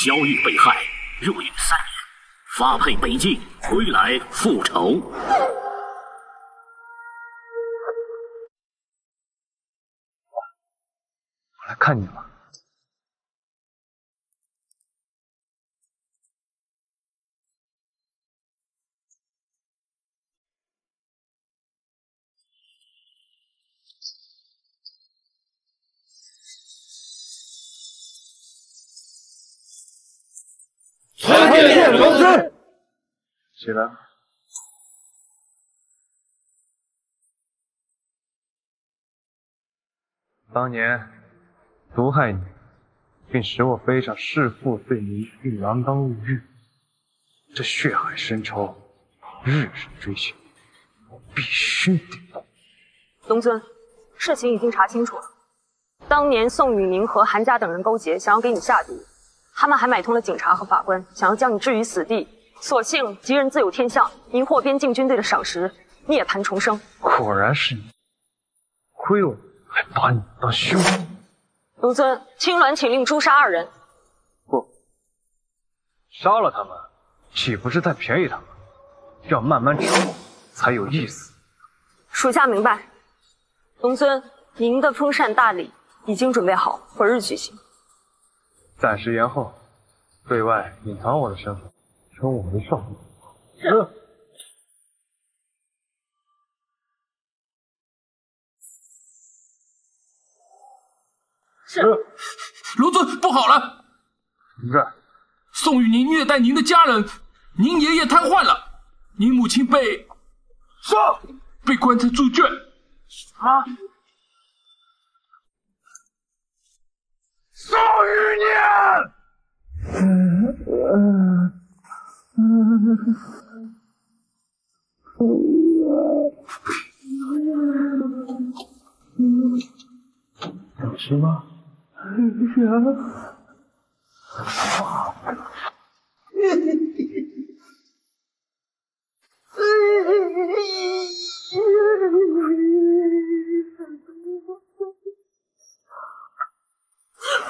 萧玉被害，入狱三年，发配北境，归来复仇。我来看你了。起来。当年毒害你，并使我背上弑父罪名，并锒铛入狱，这血海深仇，日日追寻，我必须得报。龙尊，事情已经查清楚了。当年宋雨宁和韩家等人勾结，想要给你下毒。他们还买通了警察和法官，想要将你置于死地。所幸吉人自有天相，您获边境军队的赏识，涅槃重生。果然是你，亏我还把你当兄弟。龙尊，青鸾请令诛杀二人。不，杀了他们，岂不是在便宜他们？要慢慢折磨才有意思。属下明白。龙尊，您的封禅大礼已经准备好，本日举行。暂时延后，对外隐藏我的身份，称我为少爷。是。是。龙尊，不好了！什么事？宋玉宁虐待您的家人，您爷爷瘫痪了，您母亲被说被关在猪圈。啊！宋玉念，想吃吗？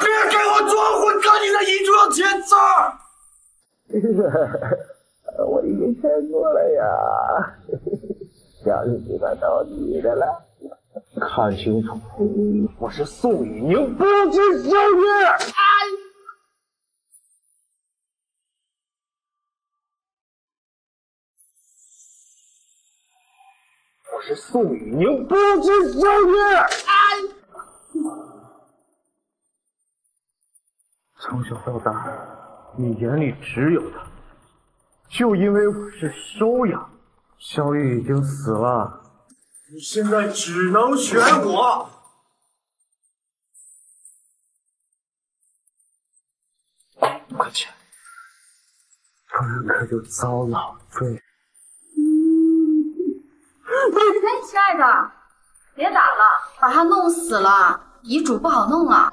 别给我装混，赶紧在遗嘱上签字。我已经看过了呀，相信这个到你的了。看清楚，我是宋雨宁，不是萧月。我是宋雨宁，不是萧月。从小到大，你眼里只有他，就因为我是收养。萧玉已经死了，你现在只能选我。快去，不然可就遭老罪。哎，亲爱的，别打了，把他弄死了，遗嘱不好弄啊。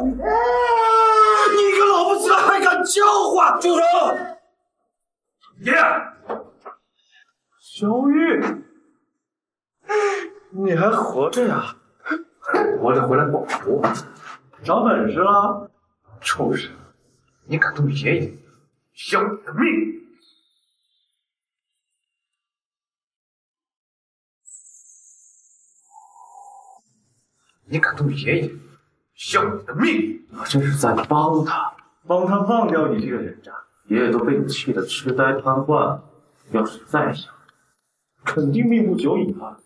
你个老不死的还敢叫唤！住手！爷，小玉，你还活着呀？活着回来报仇，长本事了？畜生，你敢动爷爷，要你的命！你敢动爷爷，要你的命！我这是在帮他，帮他忘掉你这个人渣。爷爷都被你气得痴呆瘫痪了，要是再想，肯定命不久矣啊！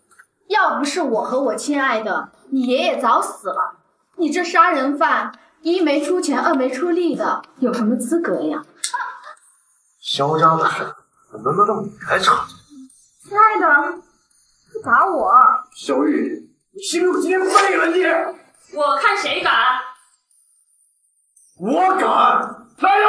要不是我和我亲爱的，你爷爷早死了。你这杀人犯，一没出钱，二没出力的，有什么资格呀？嚣张的事，怎么能让你来插嘴？亲爱的，你打我！小玉，你心如颠废了你！我看谁敢！我敢！来人！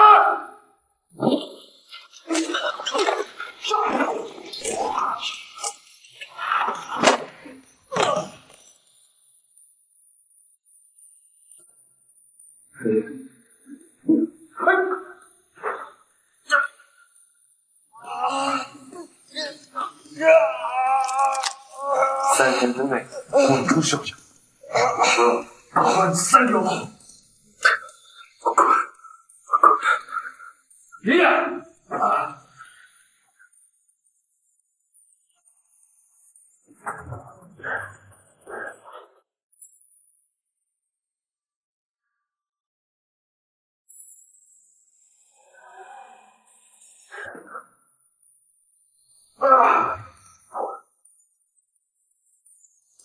三天之内滚出萧家，不然打断三条腿！滚！滚！爷爷啊！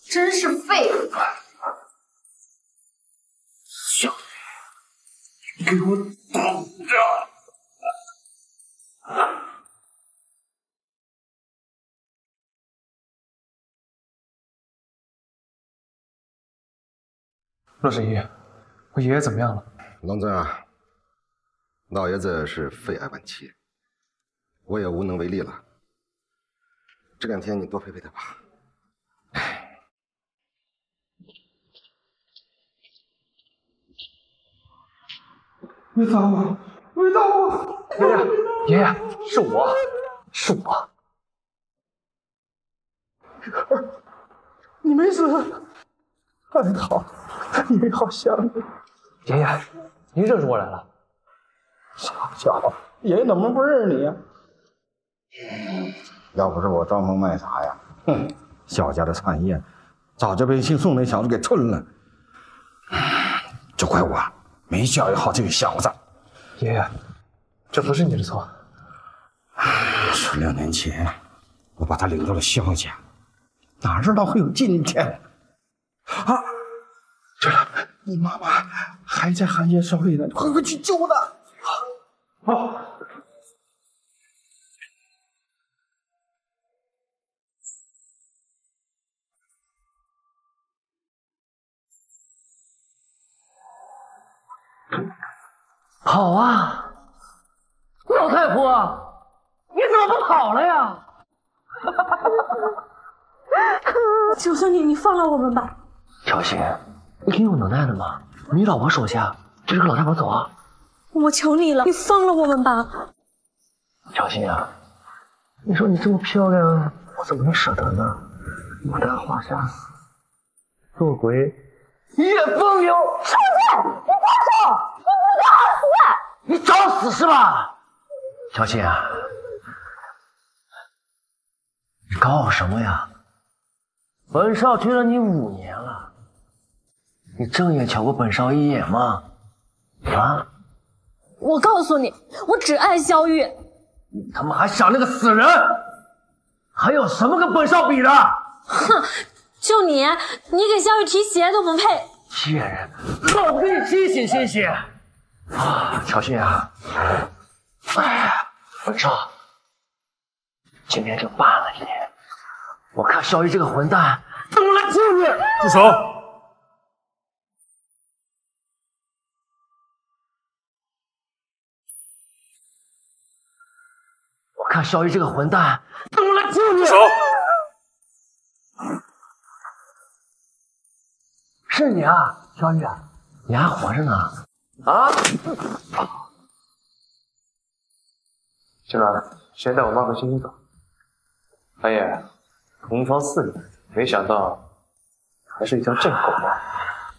真是废物！子，给我等着！洛神医，我爷爷怎么样了？龙尊啊，老爷子是肺癌晚期，我也无能为力了。这两天你多陪陪他吧。别打我！别打我！爷爷，爷爷，是我，是我。你没死，还好，爷爷好想你。爷爷，您认出我来了？小家伙，爷爷怎么不认识你呀、要不是我装疯卖傻呀，哼，小家的产业早就被姓宋那小子给吞了。就怪我没教育好这个小子。爷爷，这不是你的错。说六年前，我把他领到了萧家，哪知道会有今天？啊，对了，你妈妈还在寒夜守里呢，快快去救她！好。跑啊！老太婆，你怎么不跑了呀？求求你，你放了我们吧！乔欣，你挺有能耐的嘛！你老婆手下就是个老太婆走啊！我求你了，你放了我们吧！乔欣啊，你说你这么漂亮，我怎么能舍得呢？牡丹花下死，做鬼也风流。你找死是吧？小欣啊，你搞什么呀？本少追了你五年了，你正眼瞧过本少一眼吗？啊？我告诉你，我只爱萧玉。你他妈还想那个死人？还有什么跟本少比的？哼，就你，你给萧玉提鞋都不配。贱人，老子给你清醒清醒！啊，乔欣啊，哎，文少，今天就办了你！我看萧玉这个混蛋怎么来救你！住手！我看萧玉这个混蛋怎么来救你！住手！是你啊，萧玉，你还活着呢？啊！青鸾，先带我妈和星星走。阿爷，同窗四年，没想到还是一条正狗啊！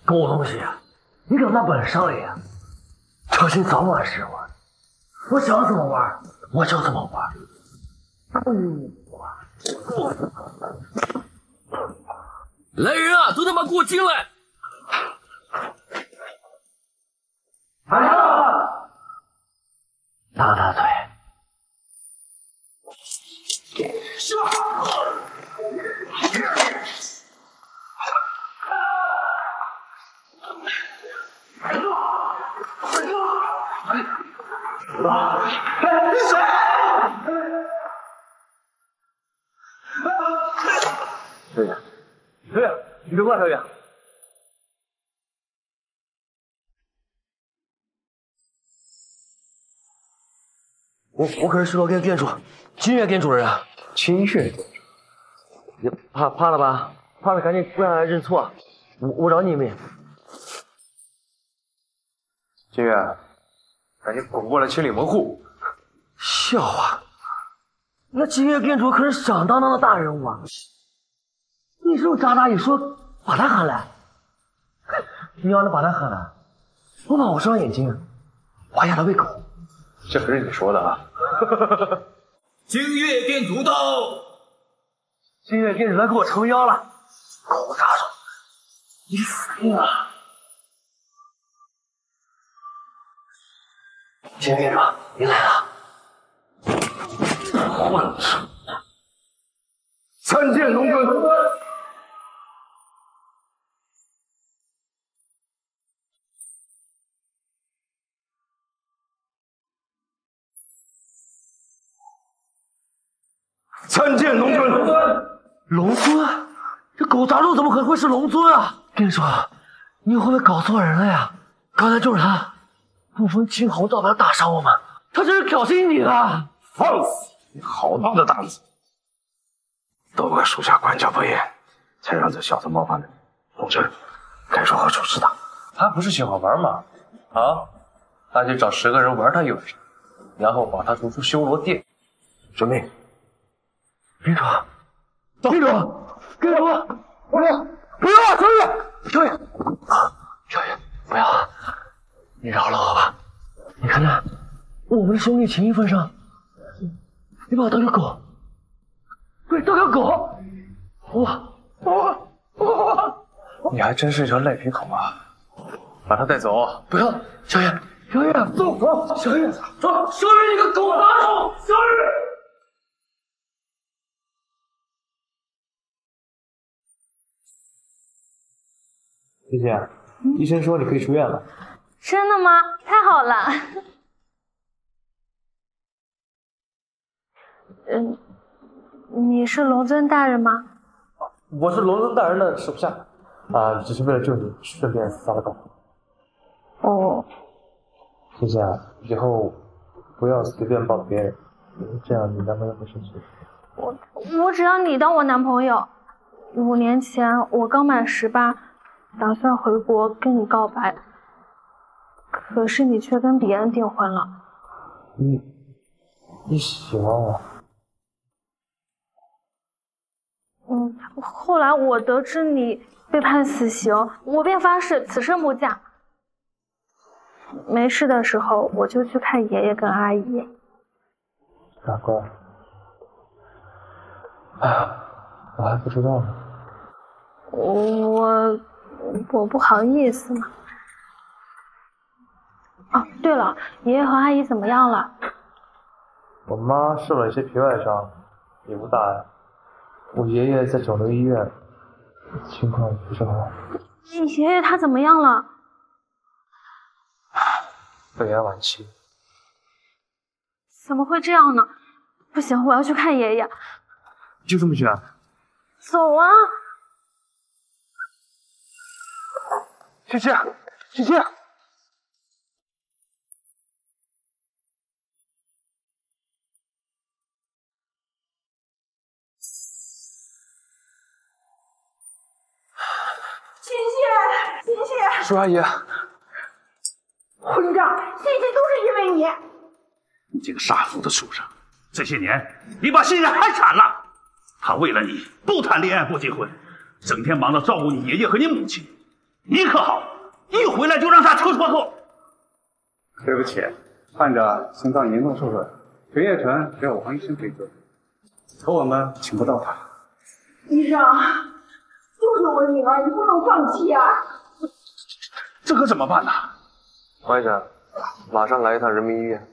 狗东西，你敢骂本少爷？小心早晚是我，我想怎么玩我就怎么玩。来人啊，都他妈给我进来！打打腿。对呀，对呀，你别怪他呀。我我可是石头店店主，金月店主人啊！清月店主，你怕怕了吧？怕了赶紧跪下来认错，我我饶你一命。金月，赶紧滚过来清理门户。笑话，那金月店主可是响当当的大人物啊！你是不是渣渣一说把他喊来？你要能把他喊来，我把我双眼睛挖下来喂狗，这可是你说的啊！金月店主到，金月店主来给我撑腰了，狗杂种，你死定了！金月店主，您来了。混账！参见龙尊。参见龙尊。龙尊？这狗杂种怎么可能会是龙尊啊？跟你说，你会不会搞错人了呀？刚才就是他，不分青红皂白打伤我们，他这是挑衅你啊。放肆！你好大的胆子！都怪属下管教不严，才让这小子冒犯了龙尊，该如何处置他？他不是喜欢玩吗？啊，那就找十个人玩他一晚上，然后把他逐出修罗殿。遵命。店主，店主，店主，不要，不要啊！小雨，小雨，小雨，不要，你饶了我吧！你看在我们的兄弟情谊份上，你把我当条狗，对，当条狗！我我我，你还真是一条赖皮狗啊！把他带走！不要，小雨，小雨，走走，小雨，走，小雨，你个狗杂种，小雨！谢谢，医生说你可以出院了。真的吗？太好了。嗯，你是龙尊大人吗？我是龙尊大人的手下，啊，只是为了救你，顺便撒了狗。哦。谢谢，以后不要随便抱别人，这样你男朋友会生气。我我只要你当我男朋友。五年前我刚满十八。打算回国跟你告白，可是你却跟别人订婚了。你你喜欢我？嗯，后来我得知你被判死刑，我便发誓此生不嫁。没事的时候我就去看爷爷跟阿姨。大哥，哎呀，我还不知道呢。我。我不好意思嘛。哦，对了，爷爷和阿姨怎么样了？我妈受了一些皮外伤，也无大碍。我爷爷在肿瘤医院，情况不是很好。你爷爷他怎么样了？肺癌晚期。怎么会这样呢？不行，我要去看爷爷。就这么去啊？走啊！姐姐，姐姐，欣欣，欣欣，舒阿姨，混账，欣欣都是因为你，你这个杀父的畜生！这些年你把欣欣害惨了，他为了你不谈恋爱不结婚，整天忙着照顾你爷爷和你母亲。你可好，一回来就让他出车祸。对不起，患者心脏严重受损，全叶城只有王医生可以做，可我们请不到他。医生，救救我女儿，你不能放弃啊！这可怎么办呢？王医生，马上来一趟人民医院。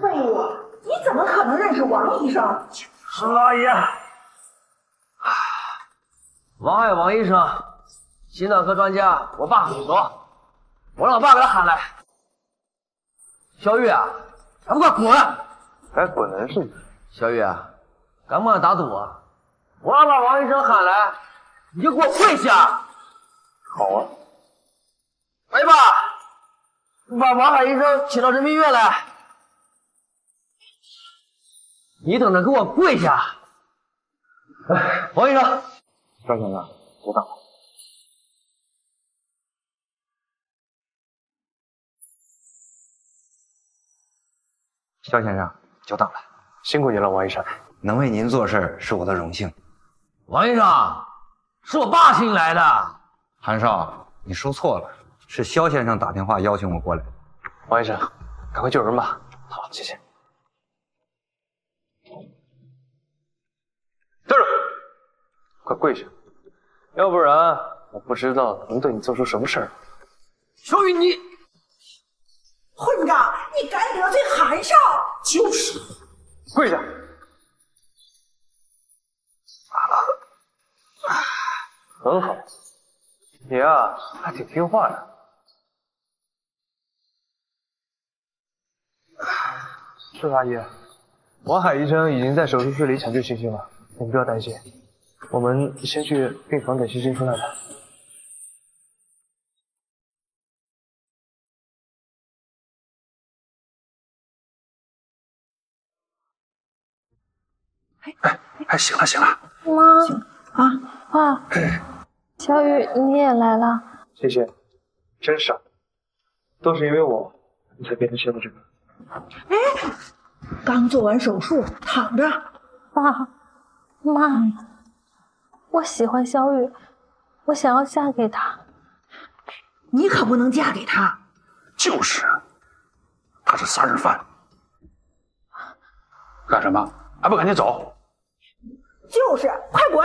废物，你怎么可能认识王医生？苏阿姨，王爱王医生。心脏科专家，我爸很熟，我让我爸给他喊来。小玉啊，还不快滚！还滚的人是你。小玉啊，敢不敢打赌啊？我要把王医生喊来，你就给我跪下。好啊。喂，爸，你把王海医生请到人民医院来。你等着给我跪下。哎，王医生，张先生，我到。肖先生，久等了，辛苦您了，王医生。能为您做事是我的荣幸。王医生，是我爸请你来的。韩少，你说错了，是肖先生打电话邀请我过来。王医生，赶快救人吧，好，谢谢。站住！快跪下，要不然我不知道能对你做出什么事儿。小雨，你混账！你敢得罪韩少？就是，跪下。很好，你啊还挺听话的。是阿姨，王海医生已经在手术室里抢救欣欣了，你不要担心。我们先去病房等欣欣出来吧。哎哎，醒了行了，妈啊爸，小雨你也来了，谢谢，真傻，都是因为我，你才变成现在这个。哎，刚做完手术，躺着。爸妈，我喜欢小雨，我想要嫁给他。你可不能嫁给他。就是，他是杀人犯。干什么？还不赶紧走！就是，快滚！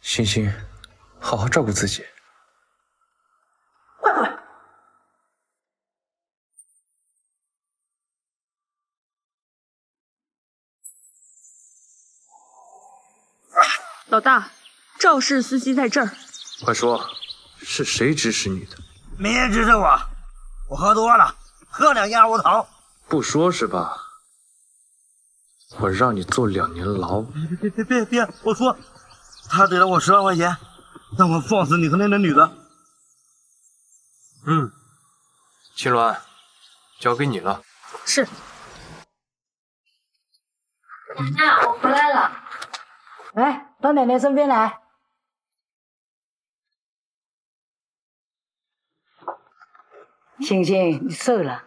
欣欣，好好照顾自己。快滚！老大，肇事司机在这儿。快说，是谁指使你的？没人指使我，我喝多了，喝两烟无头。不说是吧？我让你坐两年牢。别别别别别！我说，他给了我十万块钱，让我放死你和那个女的。嗯，青鸾，交给你了。是。奶奶，我回来了。来。到奶奶身边来，星星，你瘦了，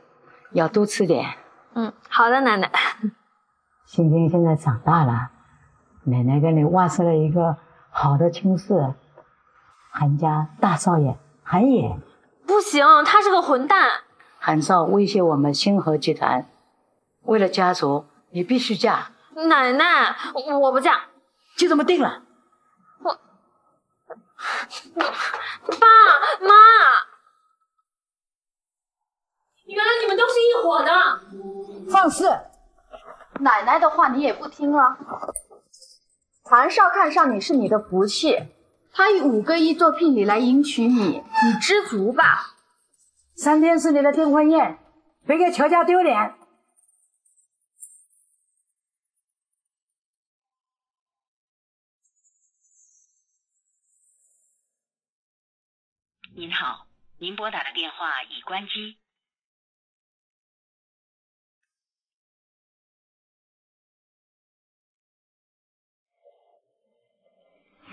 要多吃点。嗯，好的，奶奶。星星现在长大了，奶奶给你挖出了一个好的亲事，韩家大少爷韩野。不行，他是个混蛋。韩少威胁我们星河集团，为了家族，你必须嫁。奶奶，我不嫁。就这么定了。我，爸妈，原来你们都是一伙的。放肆！奶奶的话你也不听了。韩少看上你是你的福气，他以五个亿做聘礼来迎娶你，你知足吧。三天是你的订婚宴，别给乔家丢脸。您好，您拨打的电话已关机。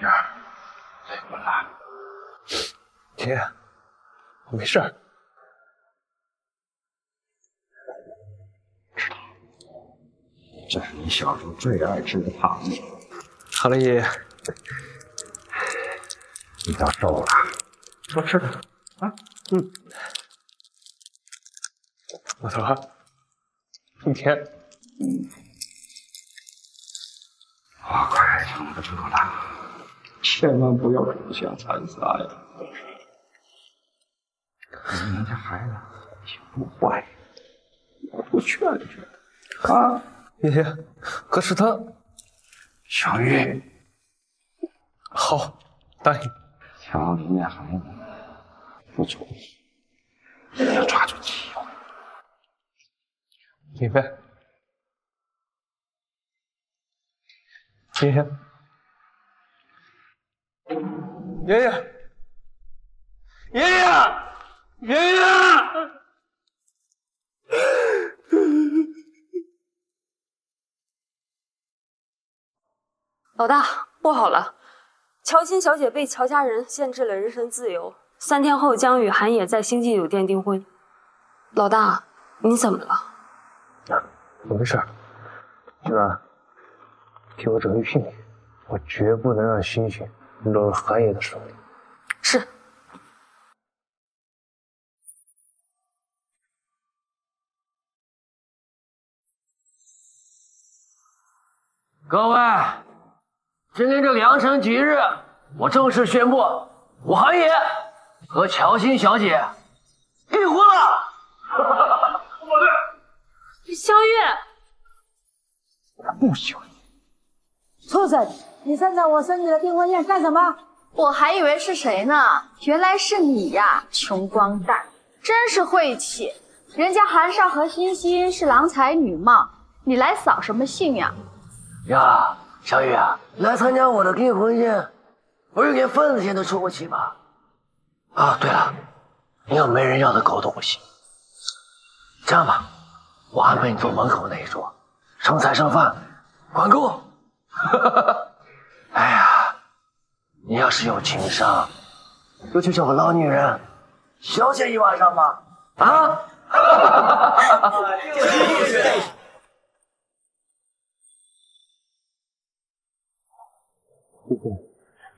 女儿，累不累？爹，我没事。知道，这是你小时候最爱吃的糖。好了，爷爷，你都瘦了。多吃点啊！嗯，老头，一天。我快撑不住了，千万不要互相残杀呀！你们家孩子挺不坏，我不劝劝啊！爷爷，可是他，小玉，好，答应。瞧你那孩子。不错，一定要抓住机会。明白。爷爷，爷爷，爷爷，爷爷！老大，不好了，乔欣小姐被乔家人限制了人身自由。三天后将与韩野在星际酒店订婚。老大，你怎么了？我没事。君兰，替我转预信，我绝不能让星星听到韩爷的手里是。各位今天这良辰吉日我正式宣布我韩爷和乔欣小姐订婚了。我的肖玉他不喜欢你错在你。参加我孙女的订婚宴干什么？我还以为是谁呢，原来是你呀，穷光蛋，真是晦气！人家韩少和欣欣是郎才女貌，你来扫什么兴呀？呀，小雨啊，来参加我的订婚宴，不是连份子钱都出不起吗？啊，对了，你有没人要的狗东西？这样吧，我安排你坐门口那一桌，剩菜剩饭管够。你要是有情商，就去找个老女人消遣一晚上吧。啊！哈哈哈谢。谢，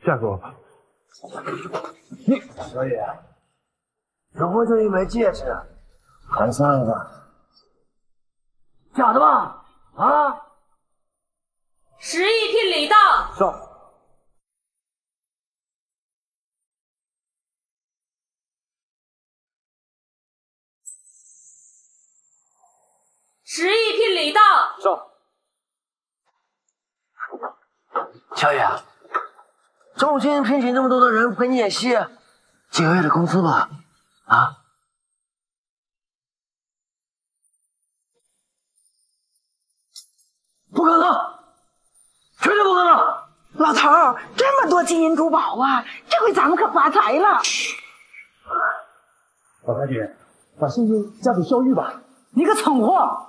嫁给我吧。你小野，结婚就一枚戒指，还算了。假的吧？啊！十亿聘礼到。上。十亿聘礼到。上。小野，中心聘请这么多的人陪你演戏，几个月的工资吧？啊？不可能，绝对不可能！老头儿，这么多金银珠宝啊，这回咱们可发财了。老太君，把欣欣嫁给萧玉吧。你个蠢货！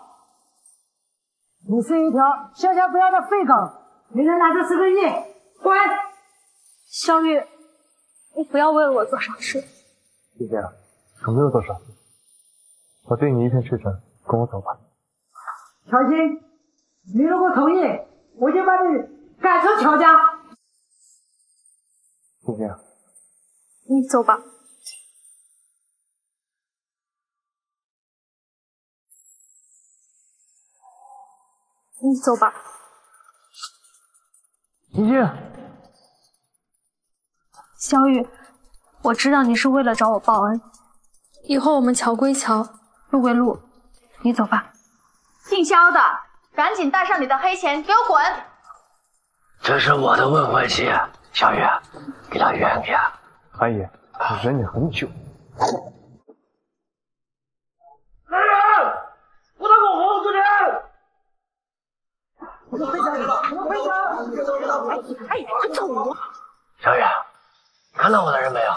你是一条小小不要的废狗，没人拿这十个亿，滚！萧玉，你不要为了我做傻事。姐姐，我没有做傻事，我对你一片赤诚，跟我走吧。乔欣，你如果同意，我就把你赶出乔家。姐姐，你走吧。你走吧。欣欣，萧玉，我知道你是为了找我报恩，以后我们桥归桥，路归路，你走吧。姓肖的，赶紧带上你的黑钱，给我滚！这是我的未婚妻，小雨，给她原谅。韩爷，我忍你很久。来人，我的狗红这边。我回家，我回家。哎，快走啊！小雨，看到我的人没有？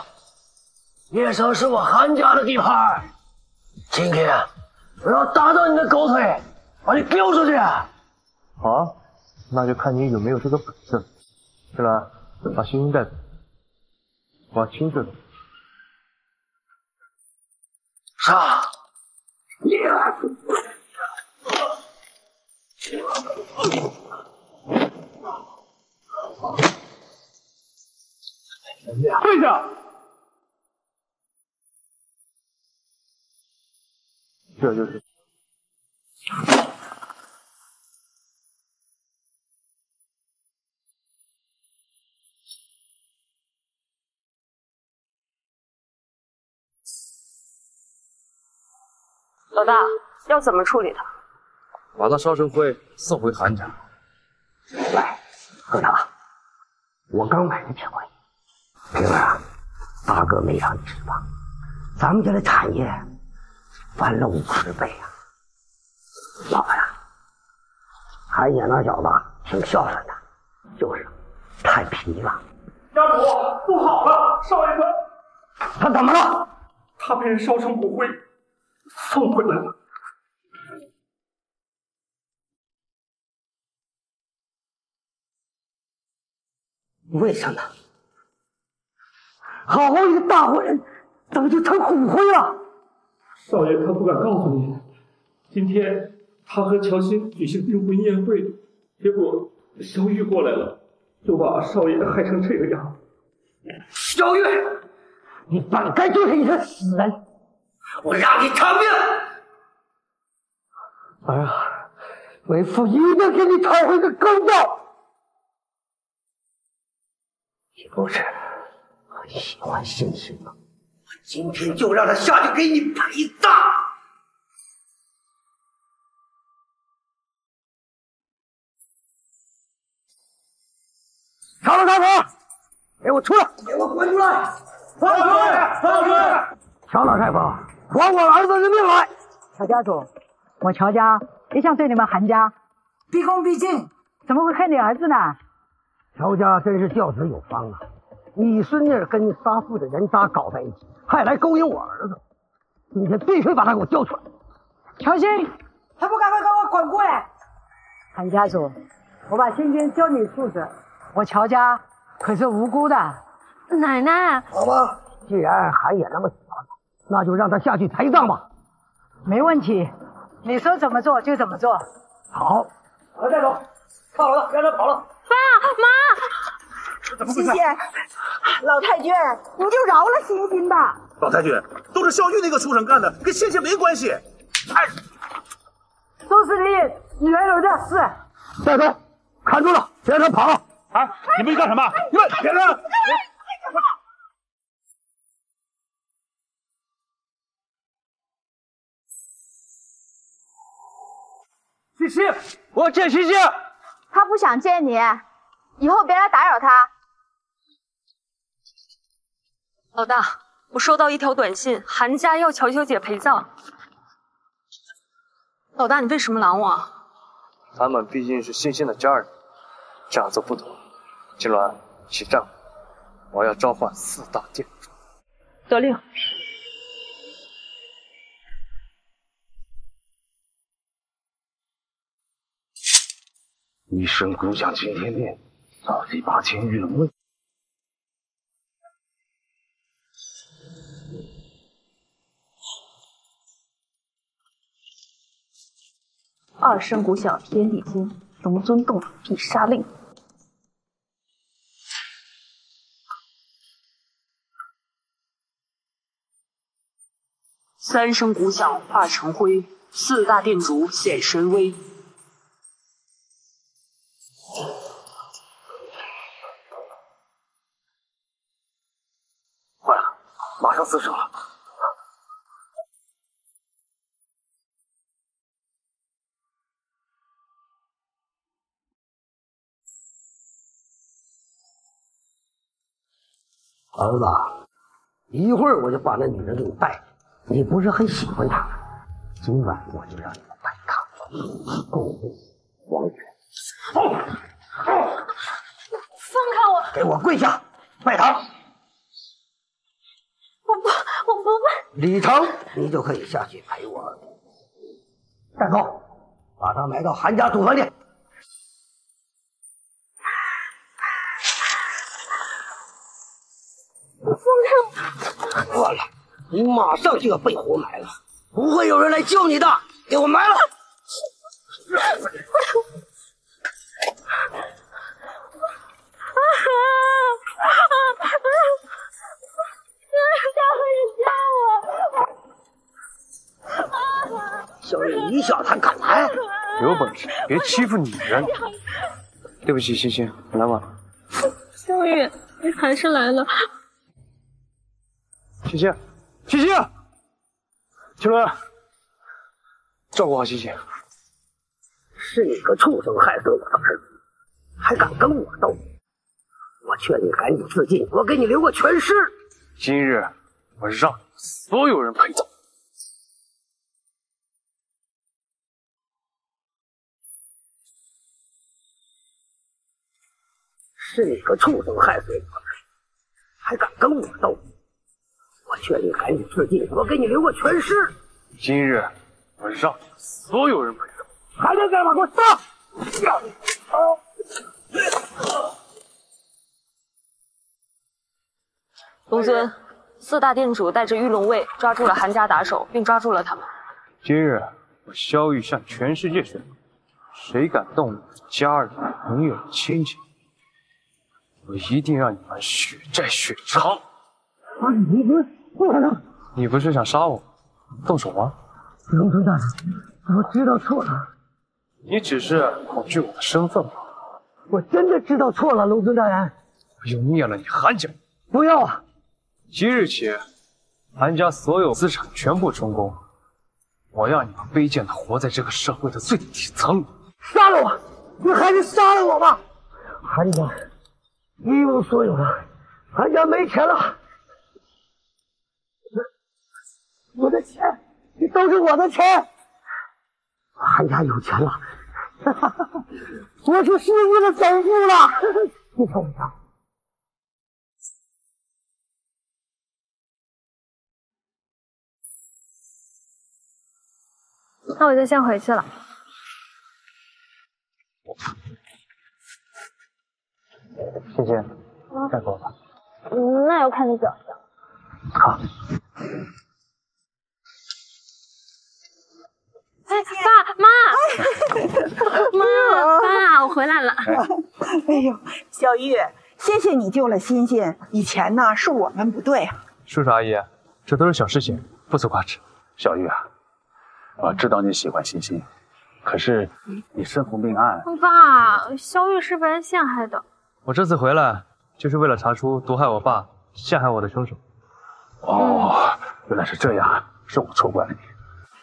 叶城是我韩家的地盘，今天我要打断你的狗腿，把你丢出去。好啊，那就看你有没有这个本事。对了，把星星带走，我要亲自走。杀！跪下！这就是。老大，要怎么处理他？把他烧成灰，送回韩家。来，喝茶。我刚买的铁观音。平儿啊，大哥没让你失望，咱们家的产业翻了五十倍啊！老婆呀，韩野那小子挺孝顺的，就是太皮了。家主，不好了，少爷他他怎么了？他被人烧成骨灰，送回来了。为什么？好好一个大活人，怎么就成骨灰了？少爷他不敢告诉你，今天他和乔欣举行订婚宴会，结果小玉过来了，就把少爷害成这个样。小玉，你本该就是一个死人，我让你偿命！儿啊，为父一定给你讨回个公道。你不是很喜欢星星吗？我今天就让他下去给你陪葬。查了查房，给我出来！给我滚出来！放出来！放出来！乔老太婆，还我儿子的命来！乔家主，我乔家一向对你们韩家毕恭毕敬，怎么会害你儿子呢？乔家真是教子有方啊！你孙女跟杀父的人渣搞在一起，还来勾引我儿子，今天必须把他给我交出来！乔欣，还不赶快给我滚过来！韩家主，我把欣欣交你处置，我乔家可是无辜的。奶奶，好吧，既然韩也那么喜欢他，那就让他下去陪葬吧。没问题，你说怎么做就怎么做。好，我带走，看好了，让他跑了。爸妈，怎么回事？老太君，你就饶了欣欣吧。老太君，都是小玉那个畜生干的，跟欣欣没关系。哎，都是你女儿的事。带走，看住了，别让他跑。啊！你们干什么？你们别人。西西，我要见西西。他不想见你，以后别来打扰他。老大，我收到一条短信，韩家要乔小姐陪葬。老大，你为什么拦我？他们毕竟是欣欣的家人，这样做不妥。金鸾，起帐，我要召唤四大殿主。得令。一声鼓响惊天地，扫地八千玉龙位。二声鼓响天地惊，龙尊动必杀令。三声鼓响化成灰，四大殿主显神威。坏了，马上厮杀了！儿子，一会儿我就把那女人给你带来。你不是很喜欢她吗？今晚我就让你们拜堂，共度黄泉。放开我！给我跪下拜堂！我，李成，你就可以下去陪我儿子。带走，把他埋到韩家祖坟里。放开我！错了。你马上就要被活埋了，不会有人来救你的，给我埋了！小玉，你小子还敢来？有本事别欺负女人！对不起，欣欣，来晚了。小雨，你还是来了。欣欣。欣欣，青鸾，照顾好欣欣。是你个畜生害死我的儿子，还敢跟我斗！我劝你赶紧自尽，我给你留个全尸。今日我让所有人陪葬。是你个畜生害死我的，还敢跟我斗！我劝你赶紧自尽，我给你留个全尸。今日我让所有人陪葬，还能干嘛？给我杀！龙尊，四大殿主带着御龙卫抓住了韩家打手，并抓住了他们。今日我萧玉向全世界宣布，谁敢动我家人、朋友、亲戚，我一定让你们血债血偿。啊！你不不可能！你不是想杀我，动手吗？龙尊大人，我知道错了，你只是恐惧我的身份吧？我真的知道错了，龙尊大人。我又灭了你韩家！不要啊！即日起，韩家所有资产全部充公。我要你们卑贱的活在这个社会的最底层。杀了我！你还是杀了我吧！韩家一无所有了，韩家没钱了。我的钱，这都是我的钱。韩家有钱了，我是世界的首富了。你瞅瞧。那我就先回去了。再走吧。嗯，那要看你表现。好。哎，爸妈，妈 爸，我回来了。哎呦，小玉，谢谢你救了欣欣。以前呢是我们不对啊。叔叔阿姨，这都是小事情，不足挂齿。小玉啊，我知道你喜欢欣欣，可是你身负命案。爸，小玉是被人陷害的。我这次回来就是为了查出毒害我爸、陷害我的凶手。哦，原来是这样，是我错怪了你。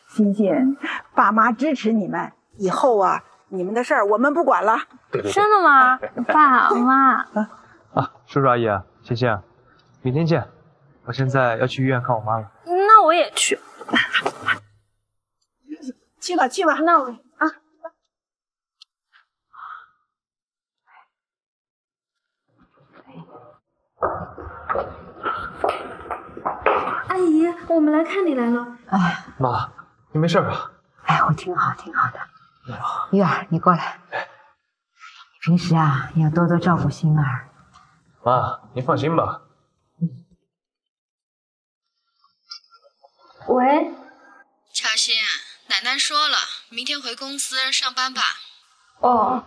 欣欣，爸妈支持你们，以后啊，你们的事儿我们不管了。对对真的吗？爸妈。啊，叔叔阿姨，欣欣，明天见。我现在要去医院看我妈了。那我也去。去吧去吧，那我啊。阿姨，我们来看你来了。哎，妈，你没事吧？哎，我挺好，挺好的。玉儿，你过来。平时啊，要多多照顾心儿。妈，您放心吧。喂，乔欣，奶奶说了，明天回公司上班吧。哦。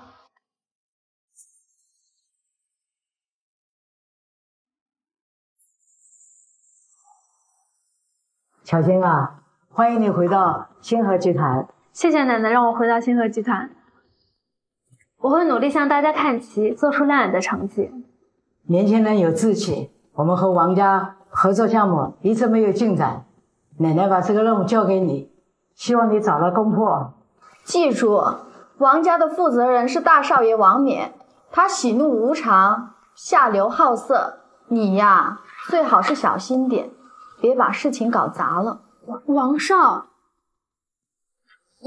巧欣啊，欢迎你回到星河集团。谢谢奶奶让我回到星河集团，我会努力向大家看齐，做出亮眼的成绩。年轻人有志气，我们和王家合作项目一直没有进展，奶奶把这个任务交给你，希望你早日攻破。记住，王家的负责人是大少爷王冕，他喜怒无常，下流好色。你呀，最好是小心点，别把事情搞砸了。王少，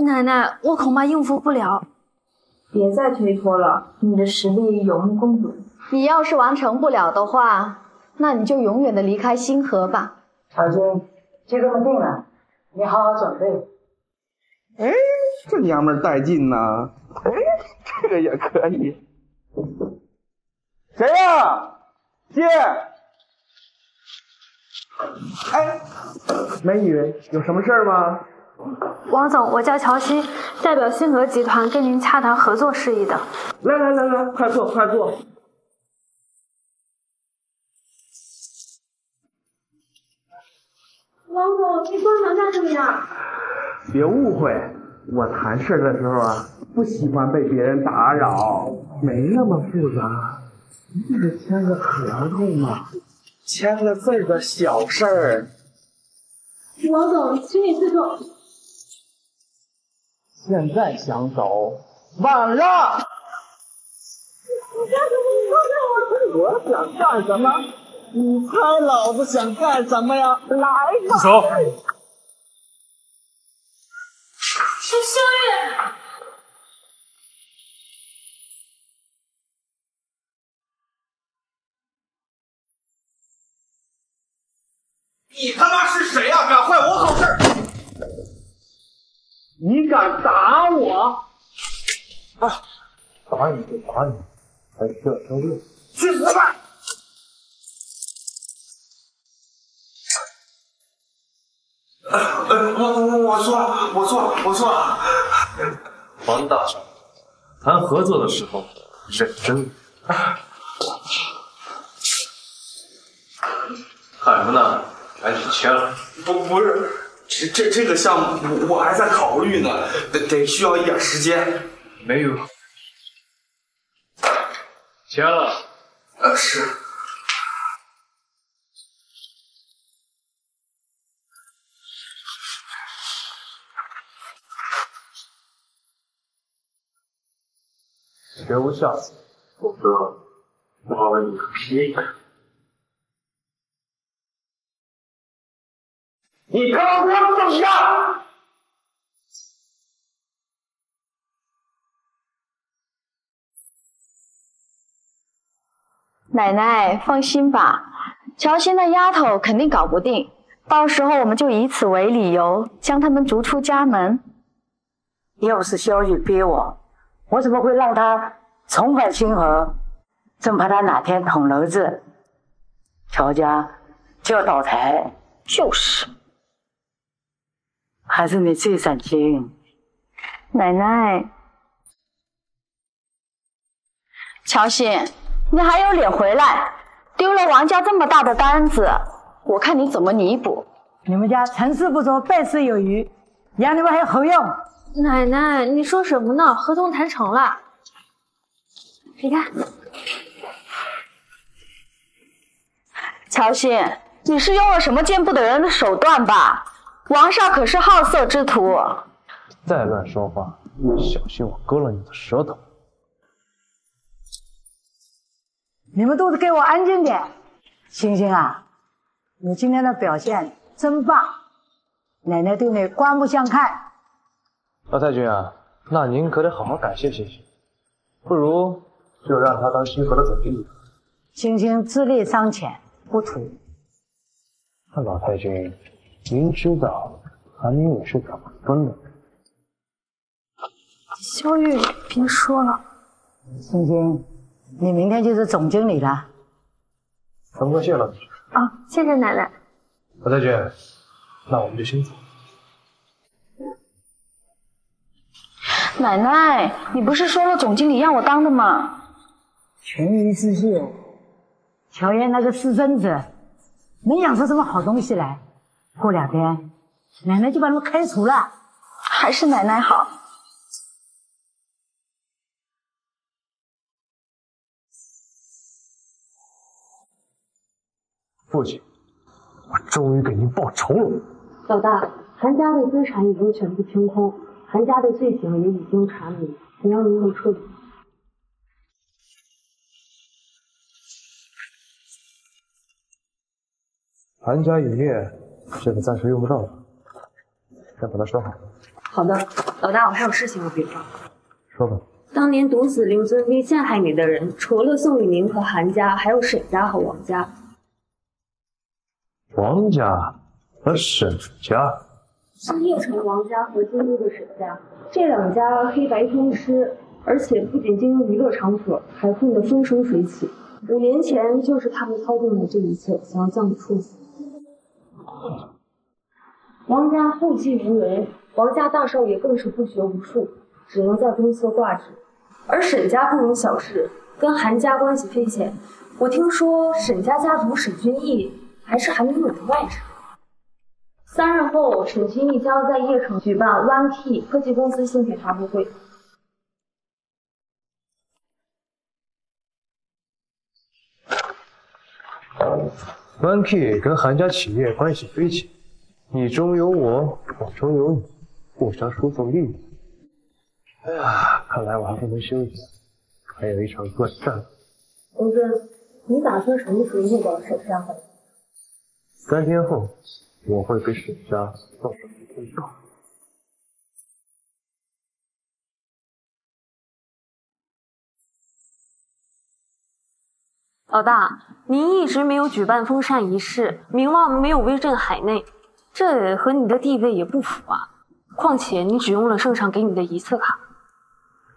奶奶，我恐怕应付不了。别再推脱了，你的实力有目共睹。你要是完成不了的话，那你就永远的离开星河吧。小金，就这么定了，你好好准备。哎，这娘们儿带劲呐！哎，这个也可以。谁呀？接。哎，美女，有什么事儿吗？王总，我叫乔西，代表星河集团跟您洽谈合作事宜的。来来来来，快坐快坐。王总，你光想干什么呀？别误会，我谈事的时候啊，不喜欢被别人打扰，没那么复杂，就是签个合同嘛，签个字儿的小事儿。王总，请你自重。现在想走，晚了。你干什么？你放开我！我想干什么？你猜老子想干什么呀？来吧！住手！你他妈是谁呀、敢坏我好事？你敢打我？啊！打你就打你，还需要争论，去死吧！呃，我我我错了，我错了，我错了。王大少，谈合作的时候认真。看什么呢？赶紧签了。不不是，这这这个项目我我还在考虑呢，得得需要一点时间。没有。签了。呃，是。绝无下次，否则挖了你个屁！你看我的东西啊！奶奶放心吧，乔欣那丫头肯定搞不定，到时候我们就以此为理由将他们逐出家门。要不是萧玉逼我，我怎么会让他重返清河？正怕他哪天捅娄子，乔家就要倒台。就是，还是你最省心。奶奶，乔欣。你还有脸回来？丢了王家这么大的单子，我看你怎么弥补？你们家成事不足败事有余，养你们还有何用？奶奶，你说什么呢？合同谈成了，你看。乔欣，你是用了什么见不得人的手段吧？王少可是好色之徒。再乱说话，小心我割了你的舌头。你们都是给我安静点！星星啊，你今天的表现真棒，奶奶对你刮目相看。老太君啊，那您可得好好感谢星星，不如就让他当星河的总经理。星星资历尚浅，不图。那老太君，您知道韩明宇是怎么分的？萧玉，别说了。星星。你明天就是总经理了，陈哥谢了。啊，谢谢奶奶。何太君，那我们就先走。奶奶，你不是说了总经理让我当的吗？权宜之计。乔燕那个私生子，能养出什么好东西来？过两天，奶奶就把他们开除了。还是奶奶好。父亲，我终于给您报仇了。老大，韩家的资产已经全部清空，韩家的罪行也已经查明，你要如何处理？韩家影业这个暂时用不到了，先把它收好。好的，老大，我还有事情要禀报。说吧。当年毒死令尊并陷害你的人，除了宋雨宁和韩家，还有沈家和王家。王家和沈家，是邺城王家和京都的沈家，这两家黑白通吃，而且不仅经营娱乐场所，还混得风生水起。五年前就是他们操纵了这一切，想要将你处死。王家后继无人，王家大少爷更是不学无术，只能在公司挂职。而沈家不容小视，跟韩家关系匪浅。我听说沈家家族沈君逸。还是韩明远的外甥。三日后，沈君逸将在叶城举办 One Key 科技公司新品发布会。One Key 跟韩家企业关系匪浅，你中有我，我中有你，互相输送利益。哎呀，看来我还不能休息，还有一场恶战。龙尊，你打算什么时候入到沈家来？三天后，我会给沈家送上一封告。老大，您一直没有举办封禅仪式，名望没有威震海内，这和你的地位也不符啊。况且你只用了圣上给你的一次卡。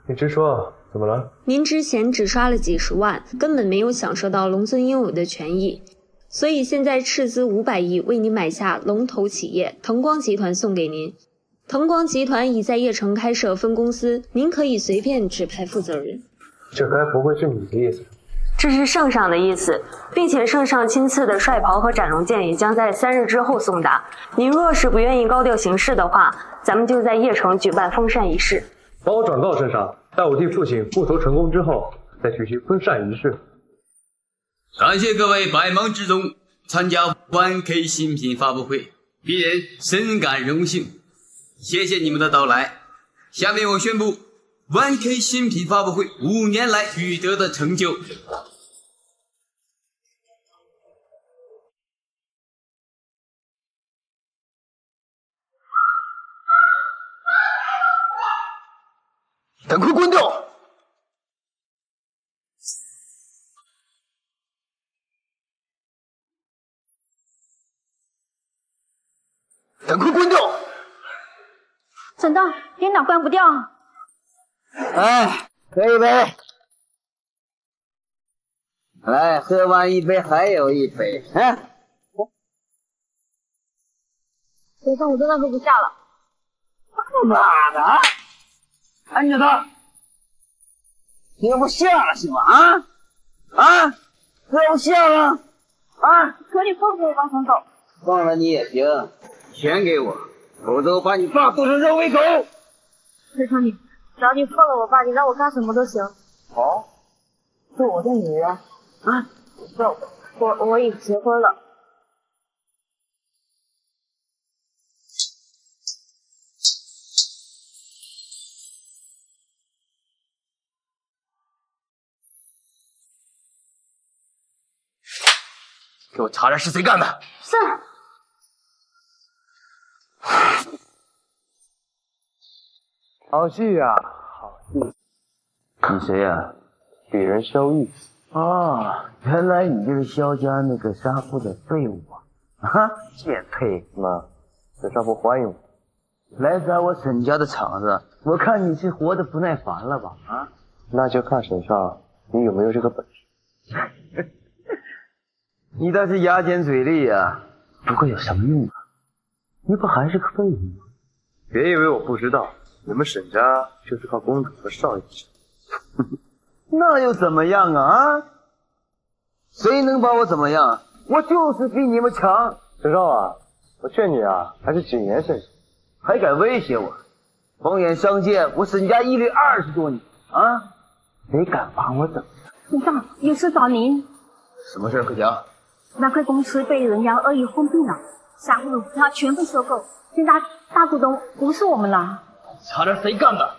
你直说，怎么了？您之前只刷了几十万，根本没有享受到龙尊应有的权益。所以现在斥资五百亿为您买下龙头企业腾光集团，送给您。腾光集团已在叶城开设分公司，您可以随便指派负责人。这该不会是你的意思？这是圣上的意思，并且圣上亲赐的帅袍和斩龙剑也将在三日之后送达。您若是不愿意高调行事的话，咱们就在邺城举办封禅仪式。帮我转告圣上，待我替父亲复仇成功之后，再举行封禅仪式。感谢各位百忙之中参加 1K 新品发布会，鄙人深感荣幸，谢谢你们的到来。下面我宣布 1K 新品发布会五年来取得的成就。赶快关掉！赶快关掉！沈东，电脑关不掉。哎，喝一杯。来，喝完一杯还有一杯。哎，沈东，我真的喝不下了。他妈的！按着他，喝不下了是吗？啊啊，喝不下了啊！求你放过我吧，沈总。放了你也行，钱给我，否则我把你爸剁成肉喂狗。求求你，只要你放了我爸，你让我干什么都行。好，做我的女人啊！不，我我已结婚了。查查是谁干的。是。好戏呀，好戏！你谁呀？鄙人萧玉。哦，原来你就是萧家那个杀父的废物啊！啊，贱胚！妈，这少不欢迎我。来砸我沈家的场子，我看你是活得不耐烦了吧？啊？那就看沈少你有没有这个本事。你倒是牙尖嘴利呀，不过有什么用啊？你不还是个废物吗？别以为我不知道，你们沈家就是靠公主和少爷吃。那又怎么样啊？谁能把我怎么样？我就是比你们强。沈少啊，我劝你啊，还是谨言慎行。还敢威胁我？放眼相见，我沈家屹立二十多年啊，谁敢把我怎么样？沈少，有事找您。什么事？快讲。南汇公司被人家恶意封闭了，散户股票全部收购，现在大股东不是我们了。查查谁干的？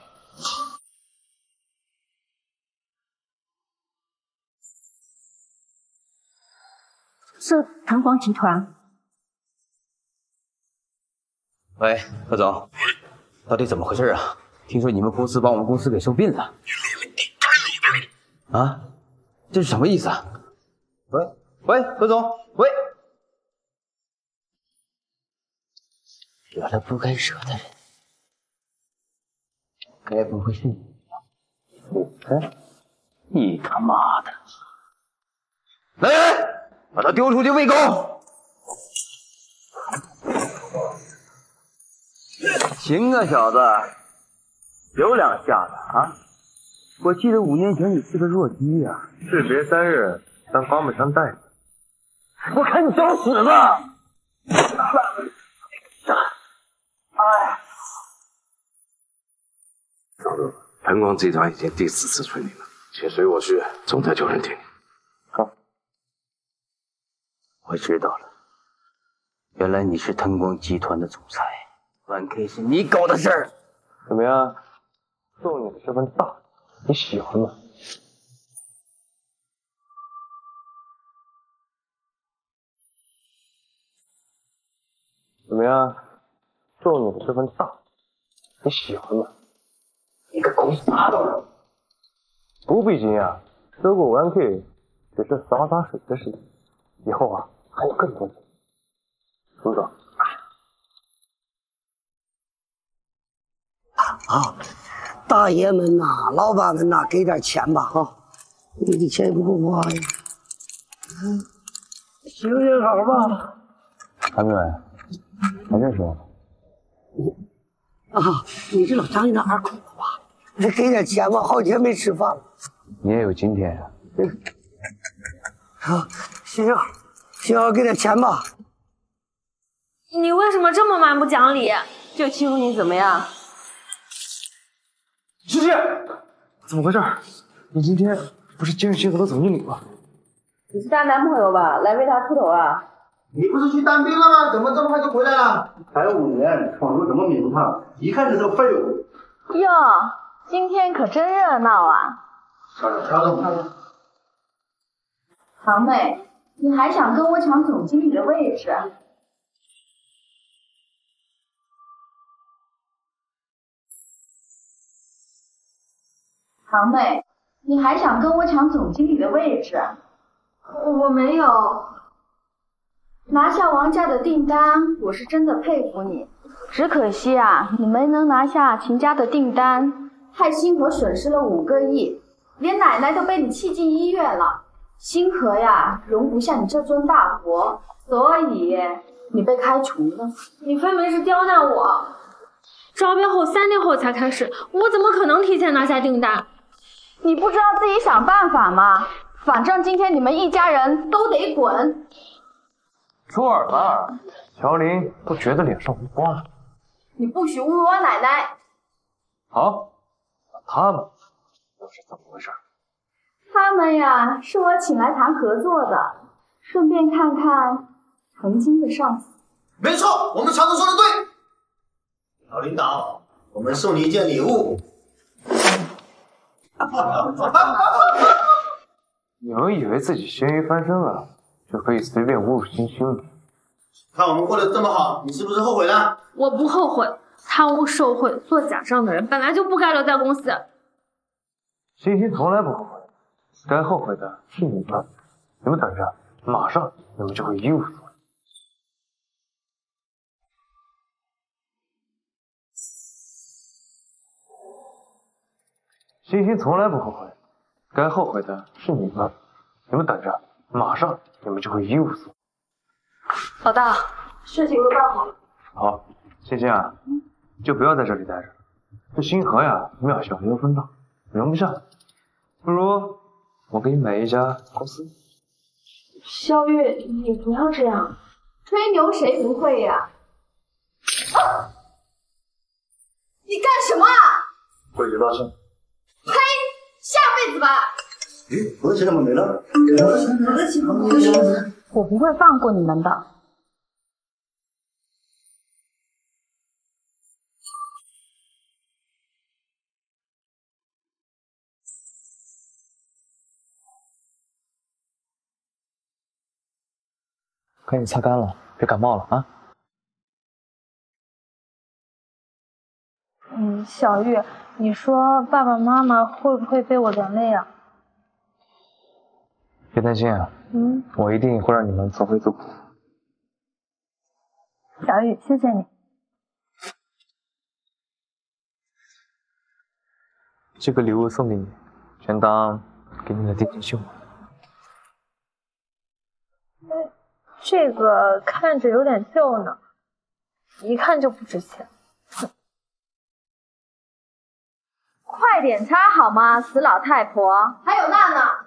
是腾光集团。喂，何总，到底怎么回事啊？听说你们公司把我们公司给收并了。啊？这是什么意思啊？喂喂，何总，喂。惹了不该惹的人，该不会是你吧？哎，你他妈的！来人，把他丢出去喂狗！行啊，小子，有两下子啊！我记得五年前你是个弱鸡呀，士别三日，当刮目相待。我看你找死吧！哎，赵哥，腾光集团已经第四次催你了，请随我去总裁救人厅。好，我知道了，原来你是腾光集团的总裁，万 K 是你搞的事儿。怎么样，送你的这份大，你喜欢吗？怎么样，送你的这份大，你喜欢吗？你个狗杂种！不必惊讶，收购 1K 只是洒洒水的事情，以后啊还有更多的。苏总，啊，大爷们呐，老板们呐，给点钱吧哈，你的钱也不够花呀。嗯，行行好吧。韩队，还认识我吗？啊，你这老张家的二狗子吧？你给点钱吧，好几天没吃饭了。你也有今天呀、啊，行行，行，给点钱吧。你为什么这么蛮不讲理？就欺负你怎么样？诗诗，怎么回事？你今天不是今日星河的总经理吗？你是她男朋友吧？来为她出头啊？你不是去当兵了吗？怎么这么快就回来了？才五年，闯出什么名堂？一看就是个废物。哟，今天可真热闹啊！稍等，稍等，稍等。堂妹，你还想跟我抢总经理的位置？堂妹，你还想跟我抢总经理的位置？我没有。拿下王家的订单，我是真的佩服你。只可惜啊，你没能拿下秦家的订单，害星河损失了五个亿，连奶奶都被你气进医院了。星河呀，容不下你这尊大佛，所以你被开除了。你分明是刁难我。招标后三天后才开始，我怎么可能提前拿下订单？你不知道自己想办法吗？反正今天你们一家人都得滚。朱尔了，乔林都觉得脸上无光了。你不许侮辱我奶奶！好，那他们又是怎么回事？他们呀，是我请来谈合作的，顺便看看曾经的上司。没错，我们常总说的对。老领导，我们送你一件礼物。你们以为自己咸鱼翻身了，就可以随便侮辱星星了？看我们过得这么好，你是不是后悔了？我不后悔，贪污受贿、做假账的人本来就不该留在公司。星星从来不后悔，该后悔的是你们。你们等着，马上你们就会一无所有。星星从来不后悔，该后悔的是你们。你们等着，马上你们就会一无所有。老大，事情都办好了。好，欣欣啊，你就不要在这里待着了。这星河呀，庙小又分大，容不下。不如我给你买一家公司。肖月，你不要这样，吹牛谁不会呀？啊你干什么啊？跪地道歉。呸！下辈子吧。咦，我的钱怎么没了？我不会放过你们的。赶紧擦干了，别感冒了啊！嗯，小玉，你说爸爸妈妈会不会被我连累啊？别担心啊，嗯，我一定会让你们重回祖谱。小雨，谢谢你。这个礼物送给你，全当给你的定情信物。这个看着有点旧呢，一看就不值钱。快点擦好吗，死老太婆！还有娜娜，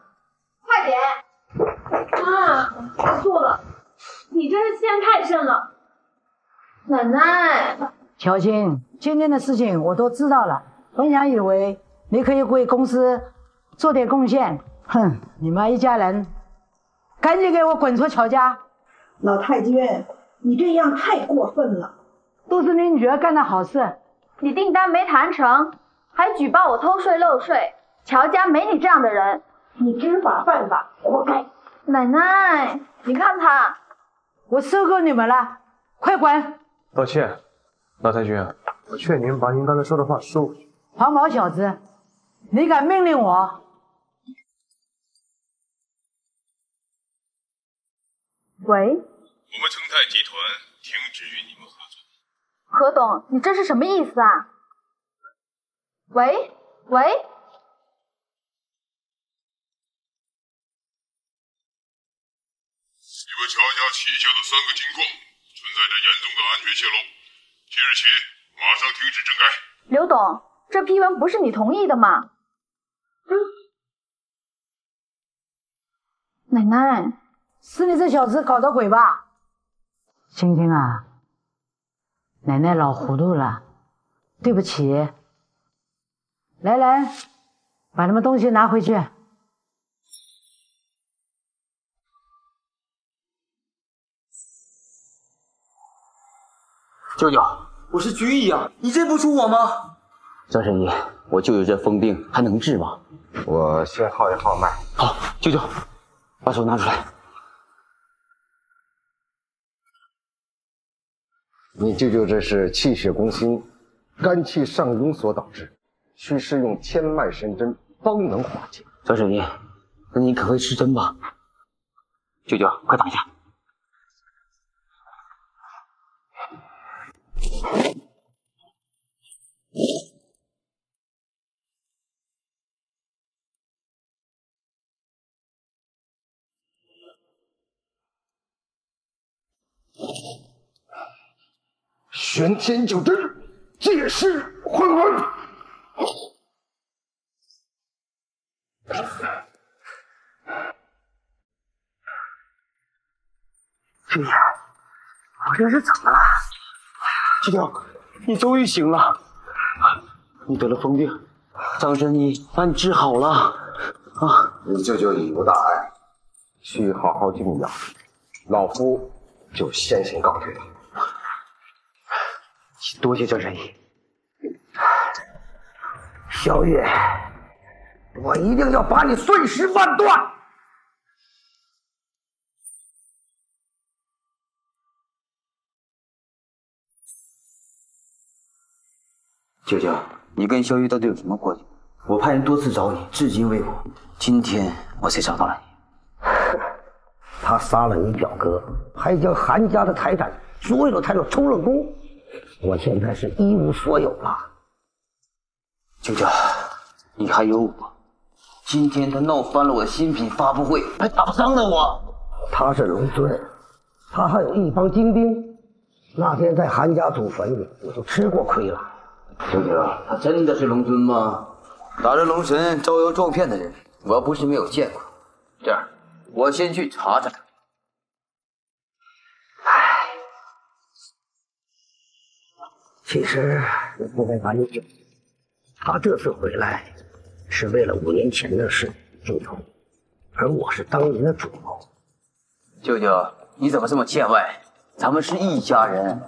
快点！妈，我错了，你真是陷太深了。奶奶，乔欣，今天的事情我都知道了。本想以为你可以为公司做点贡献，哼，你们一家人赶紧给我滚出乔家！老太君，你这样太过分了。都是你女儿干的好事，你订单没谈成，还举报我偷税漏税，乔家没你这样的人，你知法犯法，活该！奶奶，你看他，我受够你们了，快滚！道歉，老太君，我劝您把您刚才说的话收回去。黄毛小子，你敢命令我？喂，我们成泰集团停止与你们合作。何董，你这是什么意思啊？喂喂，你们乔家旗下的三个金矿存在着严重的安全泄露，即日起马上停止整改。刘董，这批文不是你同意的吗？嗯，奶奶，是你这小子搞的鬼吧？青青啊，奶奶老糊涂了，对不起。来来，把他们东西拿回去。舅舅，我是居易啊，你认不出我吗？张神医，我舅舅这疯病还能治吗？我先号一号脉。好，舅舅，把手拿出来。你舅舅这是气血攻心，肝气上涌所导致，需施用天脉神针方能化解。张神医，那你可会施针吧？舅舅，快躺下。玄天九针，借势还魂。舅爷，我这是怎么了？舅舅，你终于醒了。你得了疯病，张神医把你治好了。啊，你舅舅已无大碍，需好好静养。老夫就先行告退了。多谢张神医。小月，我一定要把你碎尸万段！舅舅，你跟萧玉到底有什么过节？我派人多次找你，至今未果。今天我才找到了你。他杀了你表哥，还将韩家的财产所有的财产充了公，我现在是一无所有了。舅舅，你还有我。今天他闹翻了我的新品发布会，还打伤了我。他是龙尊，他还有一帮精兵。那天在韩家祖坟里，我就吃过亏了。舅舅，他真的是龙尊吗？打着龙神招摇撞骗的人，我不是没有见过。这样，我先去查查他。其实我不该把你救。他这次回来，是为了五年前的事复仇，而我是当年的主谋。舅舅，你怎么这么见外？咱们是一家人。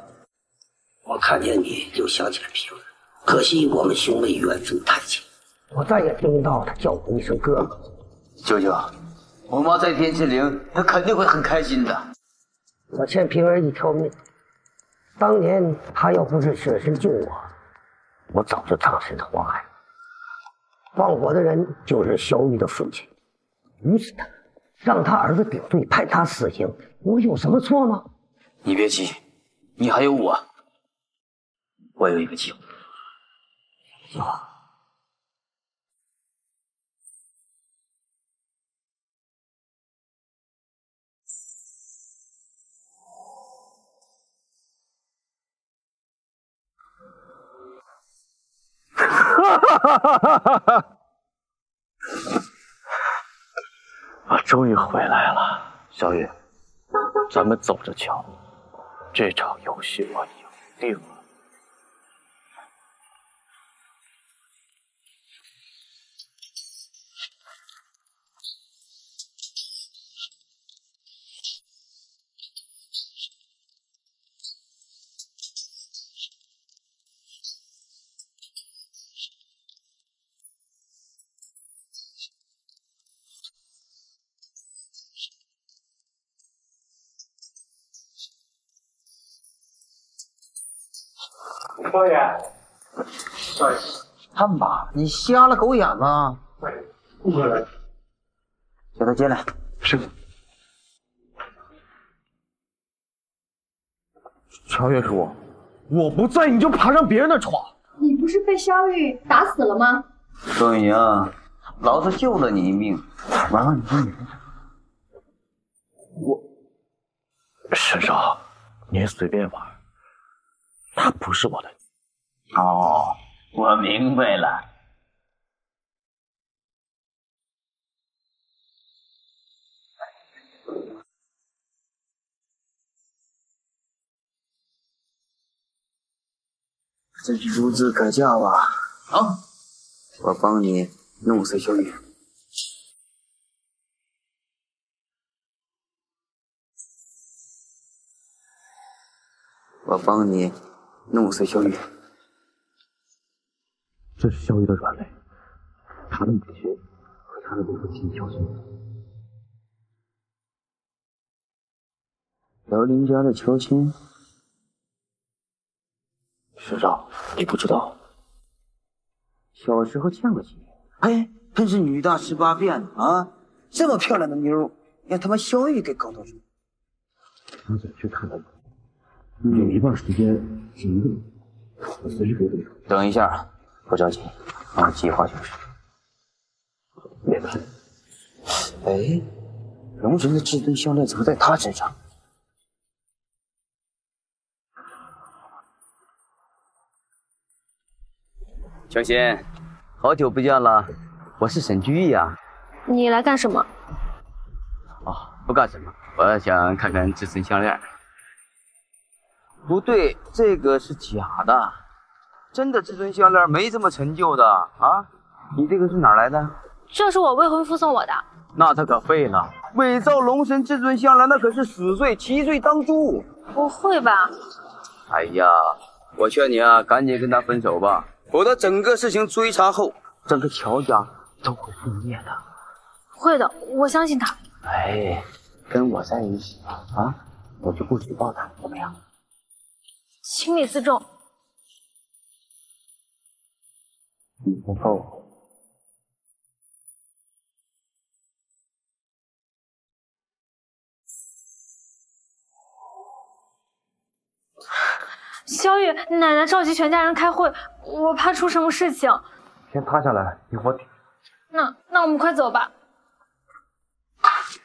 我看见你就想起了平儿，可惜我们兄妹缘分太浅，我再也听不到他叫我一声哥哥。舅舅，我妈在天之灵，她肯定会很开心的。我欠平儿一条命，当年她要不是舍身救我，我早就葬身火海。放火的人就是小玉的父亲，于是他让他儿子顶罪，判他死刑，我有什么错吗？你别急，你还有我。我有一个计划。计划？哈哈哈哈哈哈！我终于回来了，小雨，咱们走着瞧，这场游戏我赢定了。少爷，少爷，看吧，你瞎了狗眼吗？顾客来，叫他进来。是。乔月叔，我不在你就爬上别人的床。你不是被萧玉打死了吗？宋雨啊，老子救了你一命，完了你说你我沈少，您随便玩，他不是我的。哦，我明白了。这是孺子可教啊！好，我帮你弄死小雨。我帮你弄死小雨。这是萧玉的软肋，他的母亲和他的未婚妻乔欣。辽宁家的乔欣，师长，你不知道，小时候见过几面。哎，真是女大十八变啊！这么漂亮的妞，让他妈萧玉给搞到手。想想去看看。有一半时间是一个人，我随时可以动手。等一下，不着急，按计划行事。明白。哎，龙神的至尊项链怎么在他身上？乔欣，好久不见了，我是沈居易啊。你来干什么？哦，不干什么，我想看看至尊项链。不对，这个是假的，真的至尊项链没这么陈旧的啊！你这个是哪来的？这是我未婚夫送我的。那他可废了，伪造龙神至尊项链那可是死罪，其罪当诛。不会吧？哎呀，我劝你啊，赶紧跟他分手吧，否则整个事情追查后，整个乔家都会覆灭的。会的，我相信他。哎，跟我在一起吧啊，我就不举报他，怎么样？请你自重。不够。小雨，奶奶召集全家人开会，我怕出什么事情。先趴下来，一会儿顶。那那我们快走吧。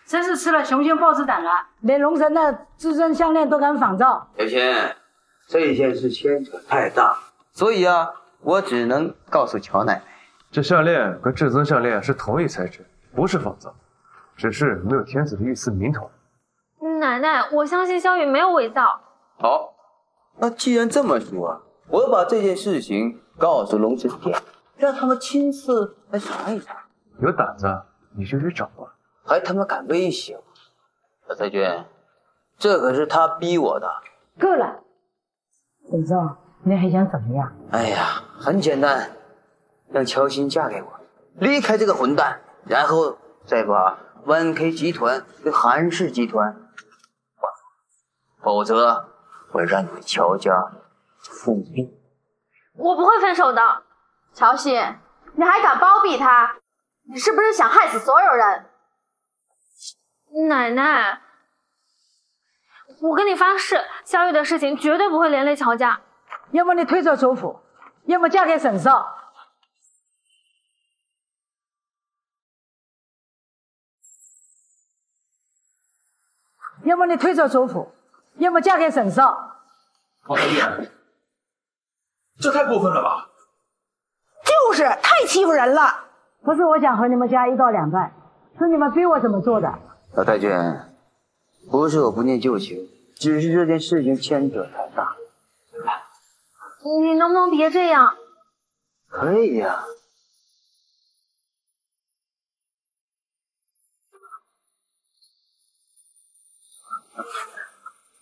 真是吃了雄心豹子胆了，连龙神的至尊项链都敢仿造。小青，这件事牵扯太大，所以啊，我只能告诉乔奶奶，这项链跟至尊项链是同一材质，不是仿造，只是没有天子的御赐名头。奶奶，我相信萧雨没有伪造。好，那既然这么说，我把这件事情告诉龙神殿，让他们亲自来查一查。有胆子你就去找啊！还他妈敢威胁我！小太君，这可是他逼我的。够了，沈少，你还想怎么样？哎呀，很简单，让乔欣嫁给我，离开这个混蛋，然后再把 1K 集团跟韩氏集团换，否则我让你们乔家覆灭。我不会分手的，乔欣，你还敢包庇他？你是不是想害死所有人？奶奶，我跟你发誓，萧玉的事情绝对不会连累乔家。要么你退出首府，要么嫁给沈少。要么你退出主府，要么嫁给沈少。王太君，这太过分了吧？就是太欺负人了。不是我想和你们家一刀两断，是你们逼我怎么做的。老太君，不是我不念旧情，只是这件事情牵扯太大。你能不能别这样？可以呀。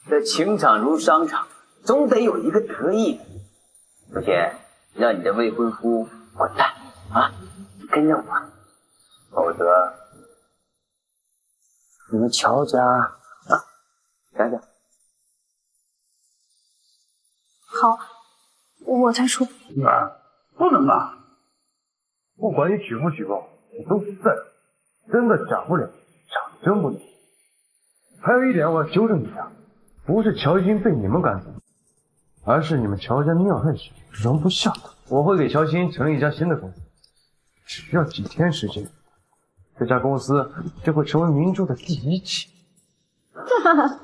这情场如商场，总得有一个得意的。不行，让你的未婚夫滚蛋啊！跟着我，否则你们乔家啊，想想。好，我退出。女儿，不能啊！不管你举不举报，我都是在，真的假不了，假真不了。还有一点我要纠正一下，不是乔欣被你们赶走，而是你们乔家尿太小，容不下他。我会给乔欣成立一家新的公司，只要几天时间，这家公司就会成为明珠的第一期。哈哈。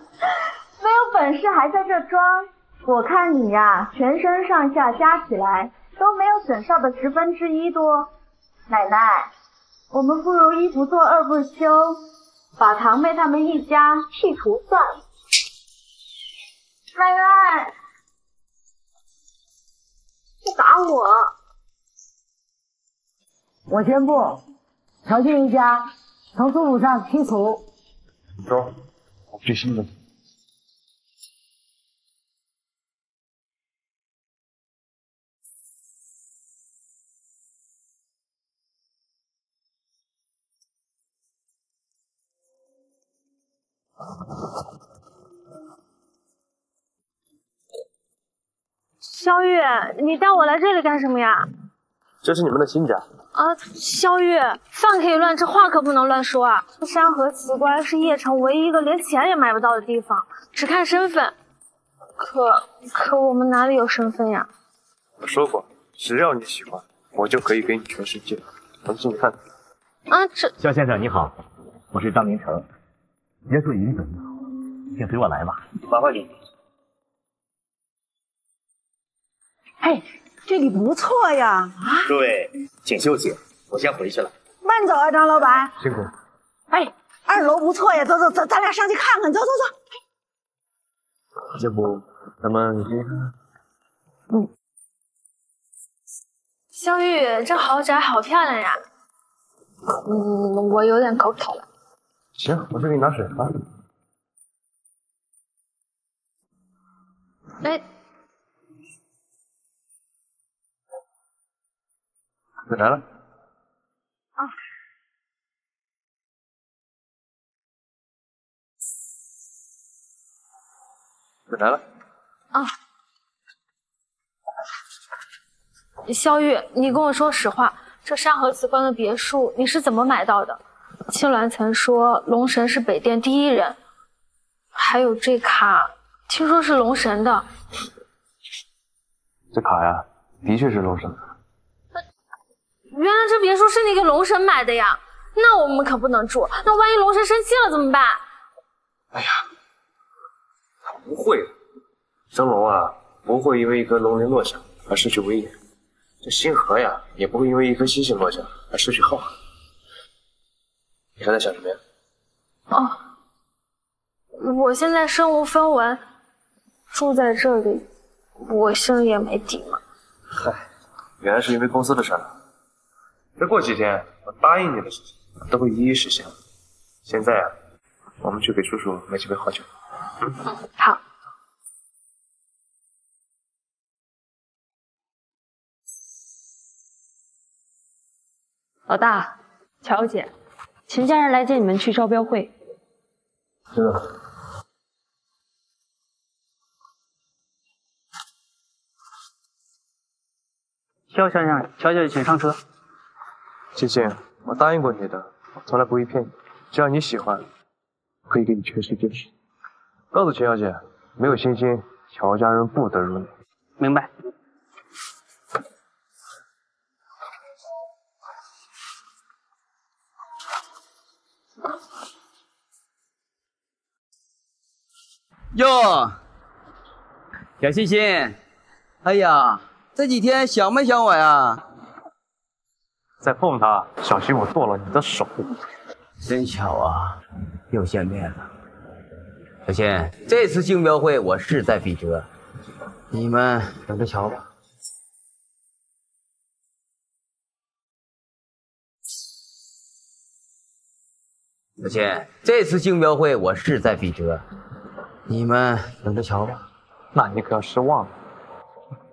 没有本事还在这装，我看你呀、全身上下加起来都没有沈少的十分之一多。奶奶，我们不如一不做二不休，把堂妹他们一家剔除算了。奶奶，不打我！我宣布，乔静一家从组谱上剔除。走，我最新的。肖玉，你带我来这里干什么呀？这是你们的新家。啊，肖玉，饭可以乱吃，话可不能乱说啊！山河奇观是叶城唯一一个连钱也买不到的地方，只看身份。可可我们哪里有身份呀？我说过，只要你喜欢，我就可以给你全世界。咱们进去看。啊，这肖先生你好，我是张明成，别说云怎么好，请随我来吧。麻烦你。哎，这里不错呀！啊，诸位请休息，我先回去了。慢走啊，张老板。辛苦。哎，二楼不错呀，走走走，咱俩上去看看，走走走。要不咱们先看？嗯。香玉，这豪宅好漂亮呀！嗯，我有点口渴了。行，我去给你拿水啊。哎。水来了。啊。水来了。啊。肖玉，你跟我说实话，这山河瓷观的别墅你是怎么买到的？青鸾曾说龙神是北殿第一人，还有这卡，听说是龙神的。这卡呀，的确是龙神的。原来这别墅是你给龙神买的呀？那我们可不能住，那万一龙神生气了怎么办？哎呀，不会的，真龙啊，不会因为一颗龙鳞落下而失去威严。这星河呀，也不会因为一颗星星落下而失去浩瀚。你还在想什么呀？哦，我现在身无分文，住在这里，我心里也没底嘛。嗨，原来是因为公司的事儿。再过几天，我答应你的事情都会一一实现。现在啊，我们去给叔叔买几杯好酒。嗯，好。老大，乔姐，秦家人来接你们去招标会。知道。肖先生，乔小姐请上车。欣欣，我答应过你的，我从来不会骗你。只要你喜欢，我可以给你全世界。告诉秦小姐，没有欣欣，乔家人不得入内。明白。哟，小欣欣，哎呀，这几天想没想我呀？再碰他，小心我剁了你的手。真巧啊，又见面了。小欣，这次竞标会我势在必得，你们等着瞧吧。小欣，这次竞标会我势在必得，你们等着瞧吧。那你可要失望了。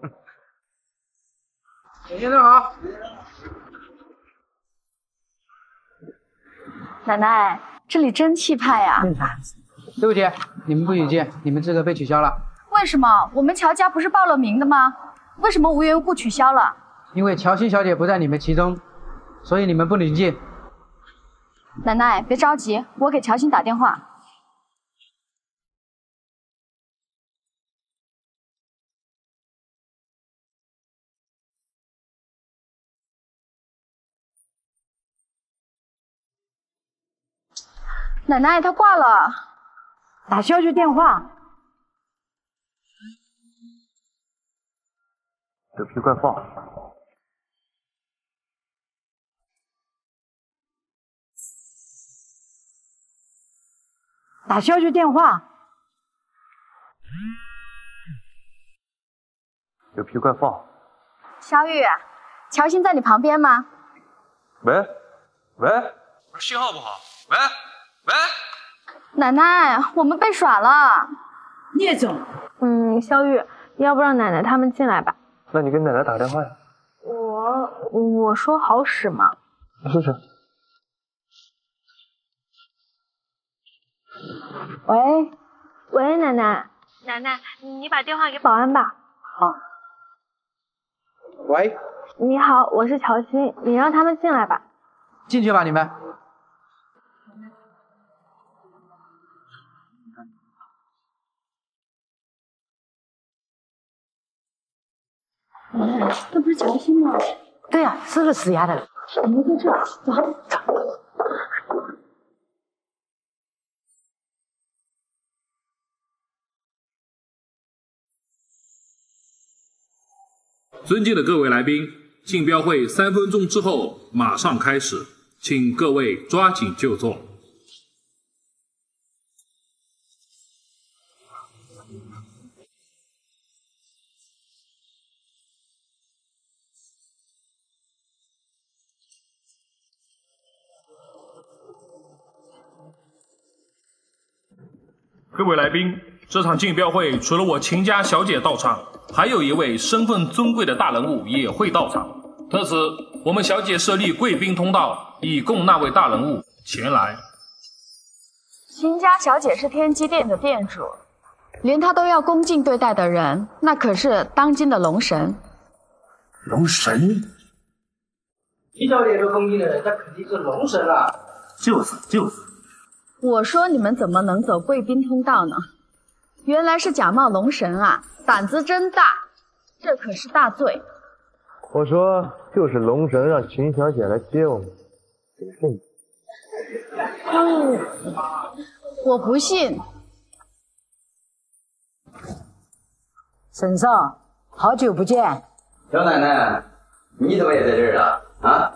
小先生好。奶奶，这里真气派呀！对不起，你们不许进，你们资格被取消了。为什么？我们乔家不是报了名的吗？为什么无缘无故取消了？因为乔欣小姐不在你们其中，所以你们不能进。奶奶，别着急，我给乔欣打电话。奶奶，他挂了，打消去电话。有皮快放。打消去电话。有皮快放。小雨，乔欣在你旁边吗？喂，喂，信号不好。喂，喂，奶奶，我们被耍了。聂总，嗯，肖玉，要不让奶奶他们进来吧？那你给奶奶打个电话呀。我我说好使吗？试试。喂，喂，奶奶，奶奶，你把电话给保安吧。好。喂，你好，我是乔欣，你让他们进来吧。进去吧，你们。哎这不是乔欣吗？对呀、是个死丫头。我们在这儿，走，走。尊敬的各位来宾，竞标会三分钟之后马上开始，请各位抓紧就座。各位来宾，这场竞标会除了我秦家小姐到场，还有一位身份尊贵的大人物也会到场。特此，我们小姐设立贵宾通道，以供那位大人物前来。秦家小姐是天机殿的店主，连她都要恭敬对待的人，那可是当今的龙神。龙神？秦小姐都恭敬的人，那肯定是龙神啊！就是就是。我说你们怎么能走贵宾通道呢？原来是假冒龙神啊，胆子真大，这可是大罪。我说就是龙神让秦小姐来接我们，怎么信？嗯，我不信。沈少，好久不见。小奶奶，你怎么也在这儿啊？啊，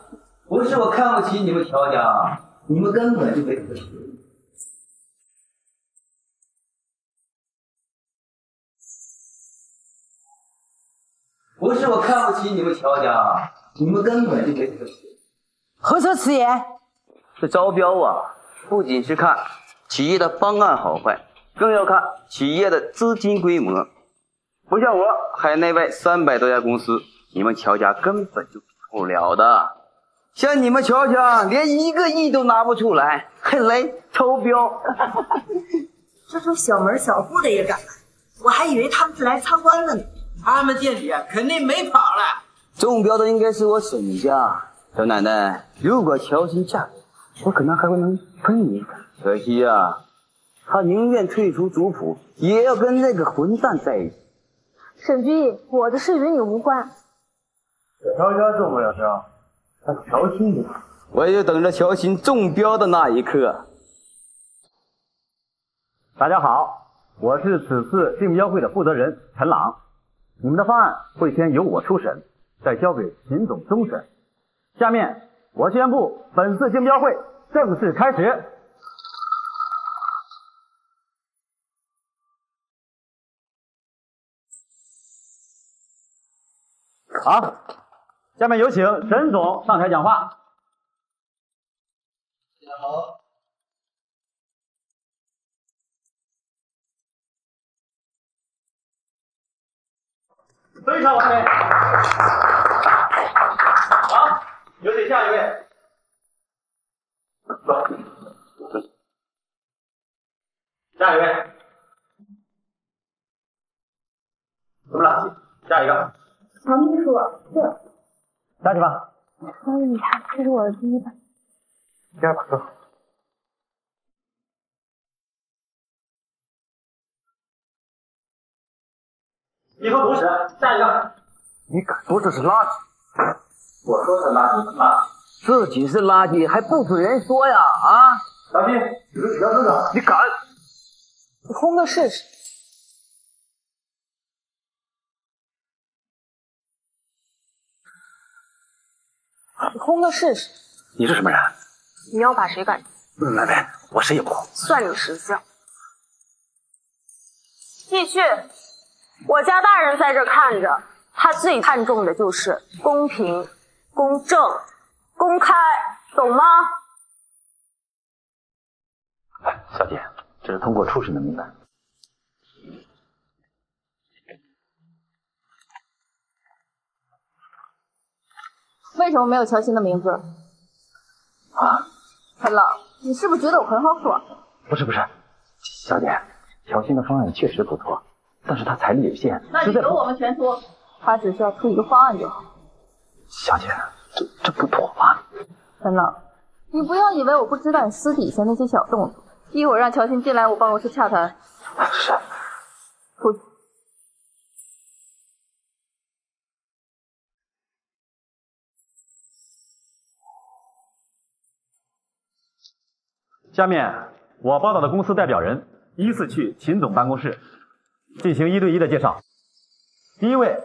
不是我看不起你们乔家，你们根本就没出息。不是我看不起你们乔家，你们根本就没出息。何出此言？这招标啊，不仅是看企业的方案好坏，更要看企业的资金规模。不像我海内外三百多家公司，你们乔家根本就比不了的。像你们乔家连一个亿都拿不出来，还来招标？这种小门小户的也敢来，我还以为他们是来参观的呢。他们店里肯定没跑了。中标的应该是我沈家。小奶奶，如果乔欣嫁给，我我可能还会能分你一个。可惜呀、她宁愿退出族谱，也要跟那个混蛋在一起。沈居，我的事与你无关。乔家中不了标，那乔欣就我也就等着乔欣中标的那一刻。大家好，我是此次竞标会的负责人陈朗。你们的方案会先由我初审，再交给秦总终审。下面我宣布本次竞标会正式开始。好，下面有请沈总上台讲话。大家好，非常完美。好，有请下一位。下一位。怎么了？下一个。唐秘书，这，下去吧。你看，这是我的第一本。第二把走。以后不是，下一个。你敢说这是垃圾？我说是垃圾啊！自己是垃圾还不准人说呀？啊！小心，你是小队长。你敢？你轰个试试。你轰个试试。你是什么人？你要把谁赶出？奶奶，我谁也不轰。算你识相。继续，我家大人在这看着，他最看重的就是公平、公正、公开，懂吗？小姐，这是通过初审的名单。为什么没有乔欣的名字？啊，陈老，你是不是觉得我很好耍？不是不是，小姐，乔欣的方案确实不错，但是他财力有限，那就由我们全出，他只需要出一个方案就好。小姐，这这不妥吧？陈老，你不要以为我不知道你私底下那些小动作。一会儿让乔欣进来我办公室洽谈。是。出去。下面我报道的公司代表人依次去秦总办公室进行一对一的介绍。第一位，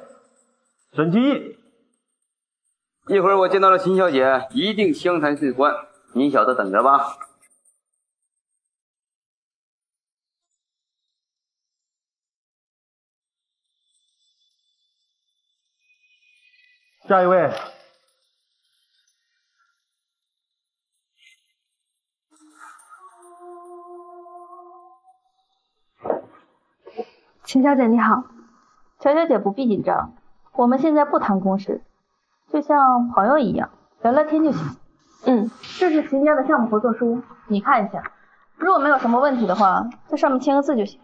沈居易。一会儿我见到了秦小姐，一定相谈甚欢，你小子等着吧。下一位，秦小姐你好，乔小姐不必紧张，我们现在不谈公事，就像朋友一样聊聊天就行。嗯，这是秦家的项目合作书，你看一下，如果没有什么问题的话，在上面签个字就行。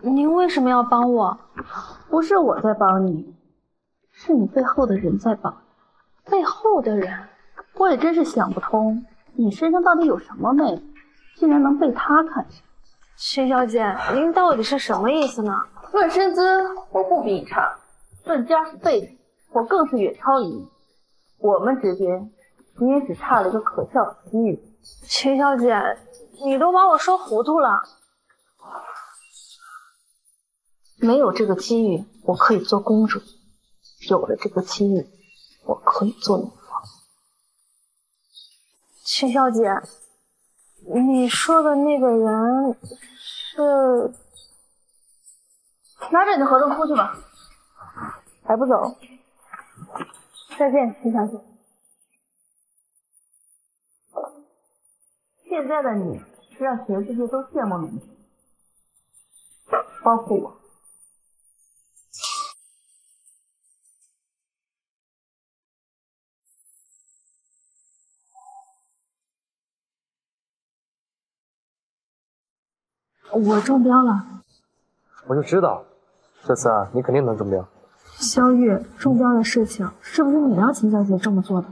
您为什么要帮我？不是我在帮你。是你背后的人在帮，背后的人，我也真是想不通，你身上到底有什么魅力，竟然能被他看上？秦小姐，您到底是什么意思呢？论身姿，我不比你差；论家世背景，我更是远超于你。我们之间，你也只差了一个可笑的机遇。秦小姐，你都把我说糊涂了。没有这个机遇，我可以做公主。有了这个机遇，我可以做女王。秦小姐，你说的那个人是？拿着你的合同出去吧，还不走？再见，秦小姐。现在的你是让全世界都羡慕你，包括我。我中标了，我就知道，这次啊，你肯定能中标。肖玉，中标的事情是不是你让秦小姐这么做的？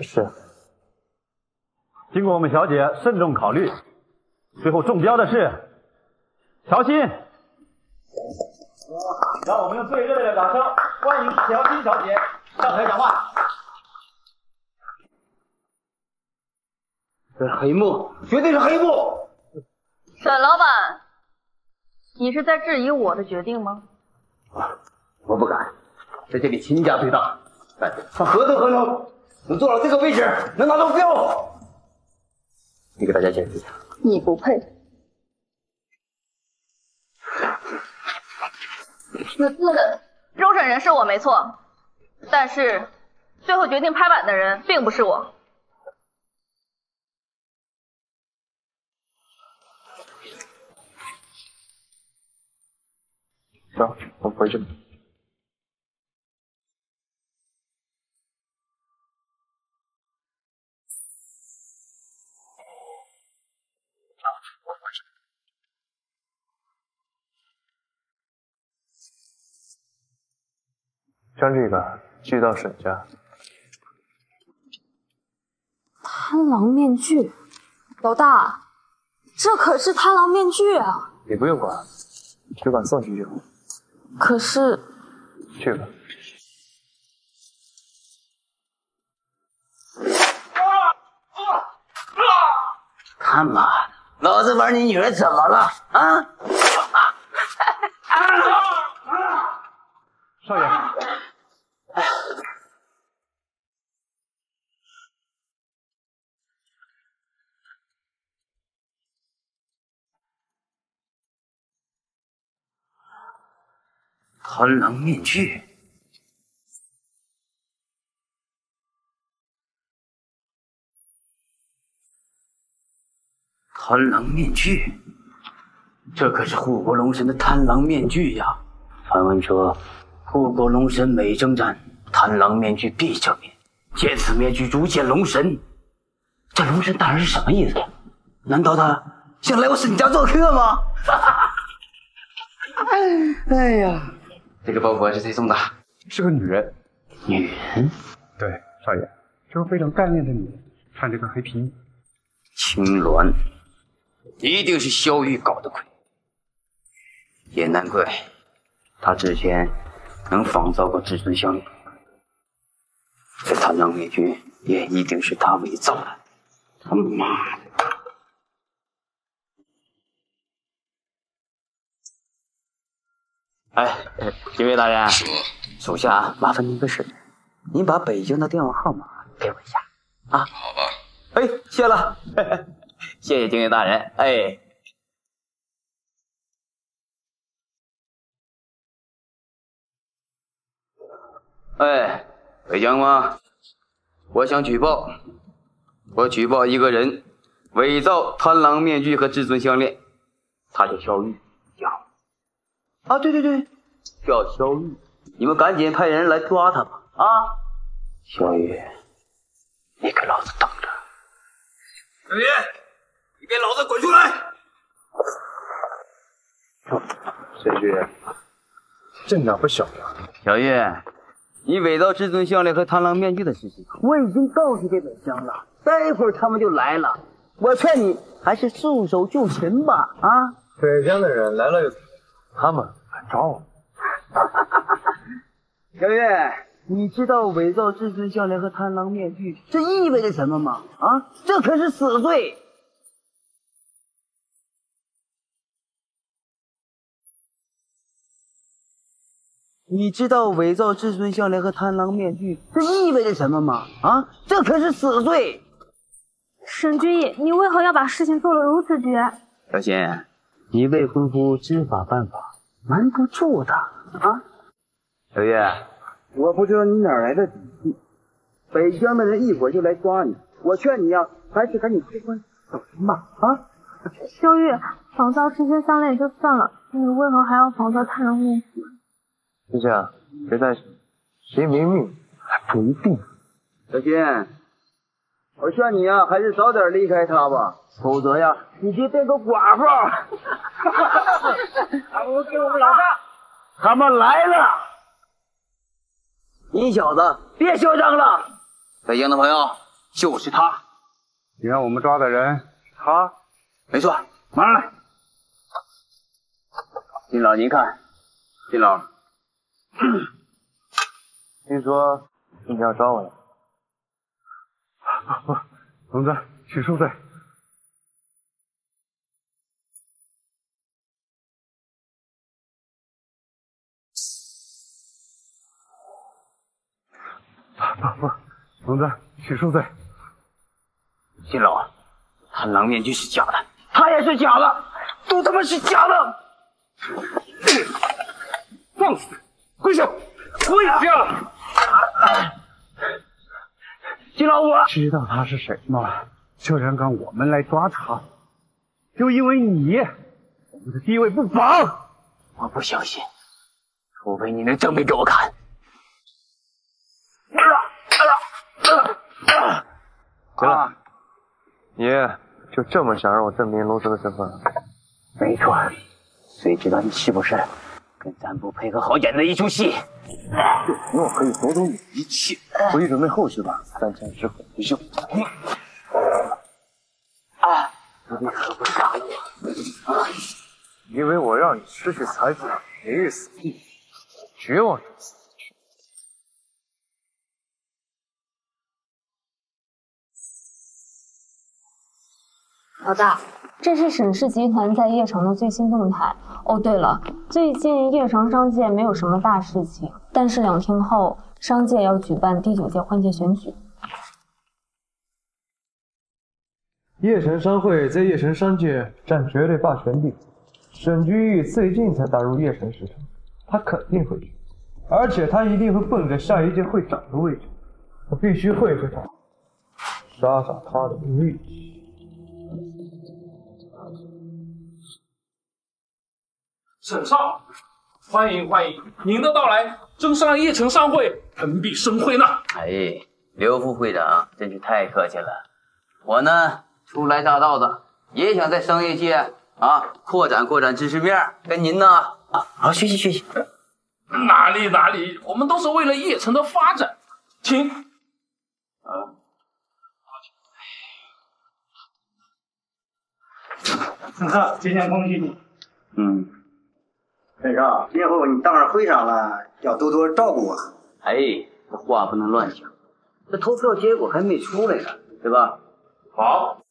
是。经过我们小姐慎重考虑，最后中标的是乔欣。让我们用最热烈的掌声欢迎乔欣小姐上台讲话。这是黑幕，绝对是黑幕。沈老板，你是在质疑我的决定吗？我不敢，在这里秦家最大，但他何德何能，能坐到这个位置，能拿到标？你给大家解释一下。你不配。那那终审人是我没错，但是最后决定拍板的人并不是我。走，我们回去吧。将这个寄到沈家。贪狼面具，老大，这可是贪狼面具啊！你不用管，只管送去就好。可是，去吧。他妈的，老子玩你女人怎么了啊？少爷，贪狼面具，贪狼面具，这可是护国龙神的贪狼面具呀！传闻说，护国龙神每征战，贪狼面具必正面。见此面具，如见龙神。这龙神大人是什么意思？难道他想来我沈家做客吗？哈哈，哎呀！这个包袱还是谁送的？是个女人。女人？对，少爷，是个非常干练的女人，穿着个黑皮衣。青鸾，一定是萧玉搞的鬼，也难怪他之前能仿造个至尊项链，这贪狼面具也一定是他伪造的。他妈的！哎，警卫大人，属下麻烦您个事，您把北京的电话号码给我一下啊。好吧。哎，谢了，谢谢警卫大人。哎，哎，北江吗？我想举报，我举报一个人伪造贪狼面具和至尊项链，他叫肖玉，叫啊，对对对，叫萧玉，你们赶紧派人来抓他吧！啊，萧玉，你给老子等着！小玉，你给老子滚出来！沈局，这哪不小呀？小玉，你伪造至尊项链和贪狼面具的事情，我已经告诉给本香了，待会儿他们就来了。我劝你还是束手就擒吧！啊，北疆的人来了又？他们来找我？小月，你知道伪造至尊项链和贪狼面具这意味着什么吗？啊，这可是死罪！你知道伪造至尊项链和贪狼面具这意味着什么吗？啊，这可是死罪！沈君逸，你为何要把事情做得如此绝？小心，你未婚夫知法犯法，瞒不住的啊！小月，我不知道你哪来的底气，北疆的人一会儿就来抓你。我劝你呀，还是赶紧退婚走人吧！啊！秀玉，仿造这些项链就算了，你为何还要仿造贪狼面具？就这样，别担心，谁没命还不一定。小心，我劝你呀，还是早点离开他吧，否则呀，你就变个寡妇。我给我们老大，他们来了！你小子别嚣张了！北京的朋友就是他，你让我们抓的人是他？没错，马上来。金老，您看，金老，听说今天要抓我了。不不，龙子，请恕罪。不不，龙子，请恕罪。金老，他狼面具是假的，他也是假的，都他妈是假的！放肆！跪下！跪下！金老五，知道他是谁吗？就让让我们来抓他，就因为你，我们的地位不保。我不相信，除非你能证明给我看。行了，你就这么想让我证明龙神的身份？没错，谁知道你是不是跟咱不配合好演的一出戏？我可以夺走你一切，回去准备后续吧。三枪之后不休。啊，你可不杀我啊！因为我让你失去财富，没日死地，绝望之死老大，这是沈氏集团在叶城的最新动态。哦，对了，最近叶城商界没有什么大事情，但是两天后商界要举办第九届换届选举。叶城商会在叶城商界占绝对霸权地位。沈居易最近才打入叶城市场，他肯定会去，而且他一定会奔着下一届会长的位置。我必须会会他，杀杀他的锐气。沈少，欢迎欢迎，您的到来真是让叶城商会蓬荜生辉呢。哎，刘副会长真是太客气了。我呢，初来乍到的，也想在商业界啊扩展扩展知识面，跟您呢啊好学习学习。哪里哪里，我们都是为了叶城的发展，请。啊。沈少，今天恭喜你。嗯，沈少，今后你当上会长了，要多多照顾我。哎，这话不能乱讲，这投票结果还没出来呢，对吧？好，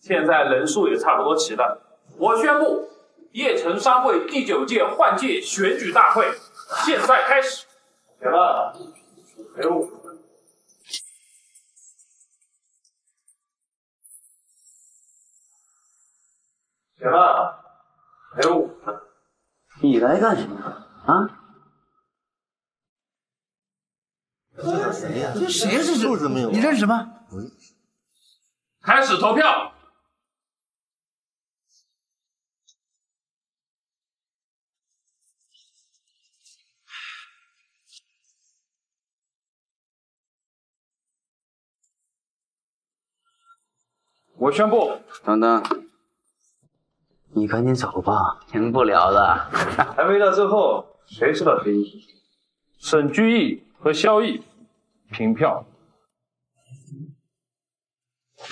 现在人数也差不多齐了，我宣布叶城商会第九届换届选举大会现在开始。行了，给我。行了，给我。你来干什么啊？这谁呀？这谁是素质没有？你认识吗？开始投票。我宣布，等等，你赶紧走吧，赢不了的。还没到最后，谁知道谁赢？沈居易和萧逸平票。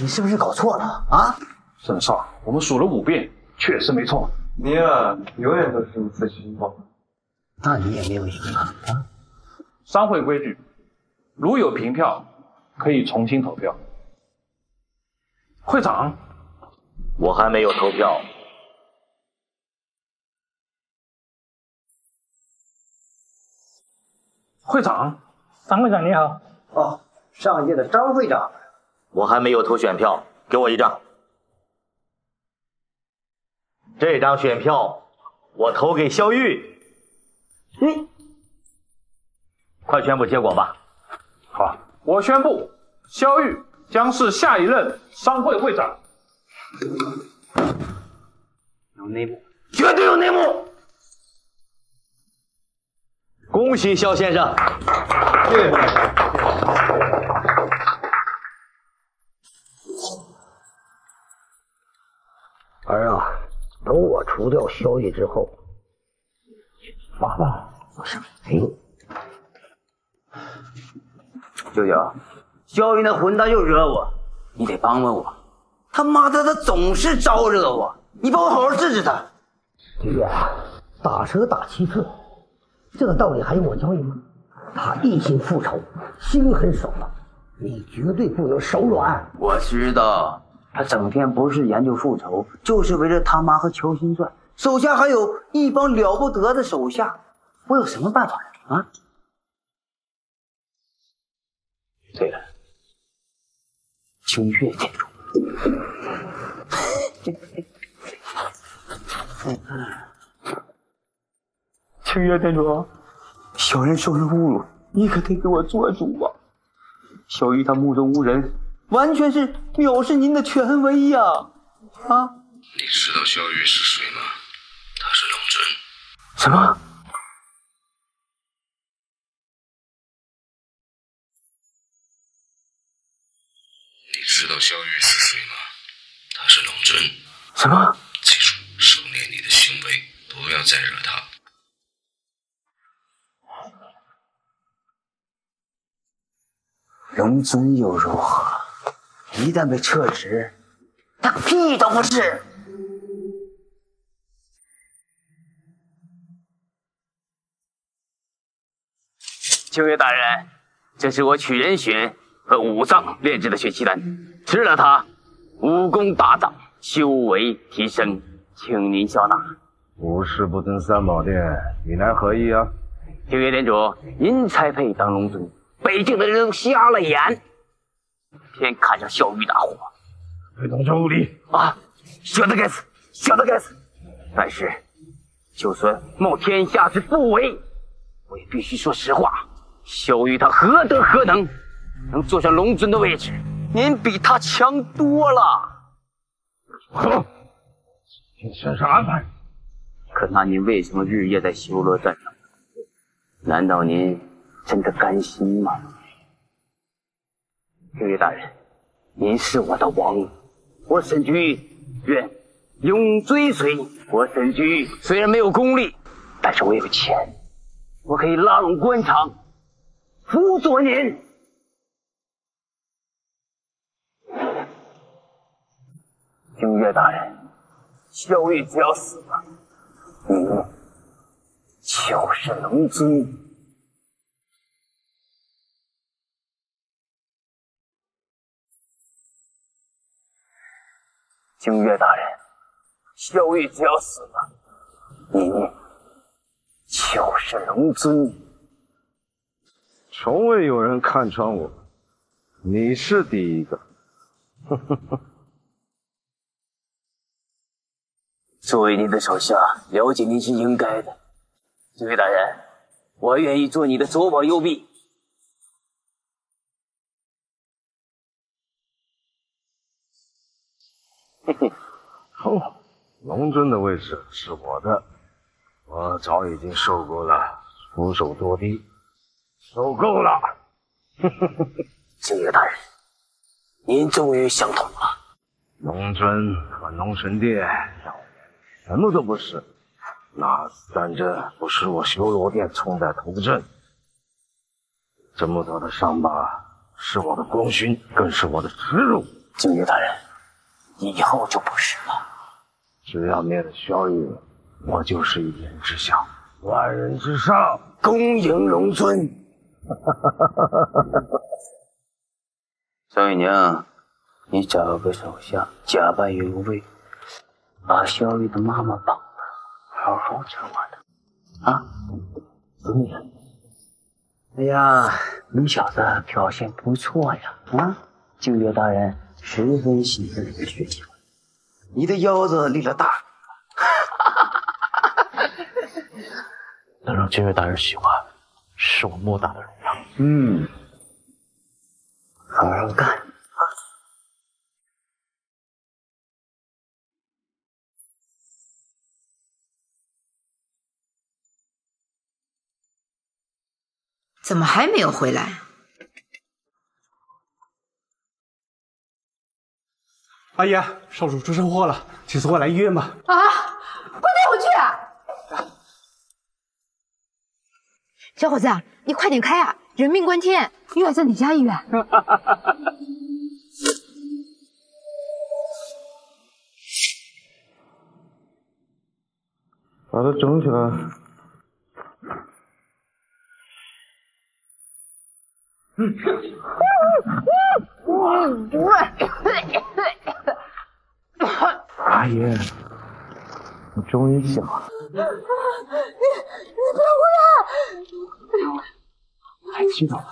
你是不是搞错了啊？沈少，我们数了五遍，确实没错。你啊，永远都是如此轻狂。那你也没有赢啊！啊，商会规矩，如有平票，可以重新投票。会长，我还没有投票。会长，张会长你好。哦，上一届的张会长。我还没有投选票，给我一张。这张选票我投给肖玉。你，快宣布结果吧。好，我宣布，肖玉将是下一任商会会长。有内幕，绝对有内幕。恭喜肖先生。谢谢。儿啊，等我除掉萧逸之后，爸爸，我是谁？舅舅，萧逸那混蛋又惹我，你得帮帮我。他妈的，他总是招惹我，你帮我好好治治他。爹，打蛇打七寸，这个道理还用我教你吗？他一心复仇，心狠手辣，你绝对不能手软。我知道，他整天不是研究复仇，就是围着他妈和乔欣转，手下还有一帮了不得的手下，我有什么办法呀？啊？对了，清月店主。清月店主，小人受人侮辱，你可得给我做主啊！小玉他目中无人，完全是藐视您的权威呀！啊！你知道小玉是谁吗？他是龙尊。什么？你知道小玉是谁吗？他是龙尊。什么？记住，收敛你的行为，不要再惹他。龙尊又如何？一旦被撤职，他个屁都不是。秋月大人，这是我取人血和五脏炼制的血气丹，吃了它，武功大涨，修为提升，请您笑纳。无事不登三宝殿，你来何意啊？秋月殿主，您才配当龙尊，北境的人都瞎了眼，偏看上小玉大火。会同这无礼啊！小的该死，小的该死。但是，就算冒天下之不韪，我也必须说实话。小玉他何德何能，能坐上龙尊的位置？您比他强多了。好，请先生安排。可那您为什么日夜在修罗战场？难道您真的甘心吗？星月大人，您是我的王，我沈居愿永追随你。我沈居虽然没有功力，但是我有钱，我可以拉拢官场，辅佐您。星月大人，萧玉只要死了，您就是龙尊。星月大人，萧逸只要死了，你就是龙尊。从未有人看穿我，你是第一个。作为您的手下，了解您是应该的。星月大人，我愿意做你的左膀右臂。好，龙尊的位置是我的，我早已经受够了俯首多低，受够了。星月大人，您终于想通了。龙尊和龙神殿让什么都不是，那三阵不是我修罗殿冲在头阵，这么多的伤疤是我的功勋，更是我的耻辱。星月大人。以后就不是了。只要灭了萧玉，我就是一人之下，万人之上，恭迎龙尊。宋玉宁，你找个手下，假扮云无畏，把萧玉的妈妈绑了，好好教我的。啊，怎样？哎呀，你小子表现不错呀！啊，九月大人。十分喜欢你的学习，你的腰子立了大。能让君越大人喜欢，是我莫大的荣耀。嗯，好好干。怎么还没有回来？阿姨，少主出车祸了，请送我来医院吧。啊！快带我去！小伙子，你快点开啊！人命关天，医院在哪家医院？把它整起来。阿姨，你终于醒了。你你别过来！还记得吗？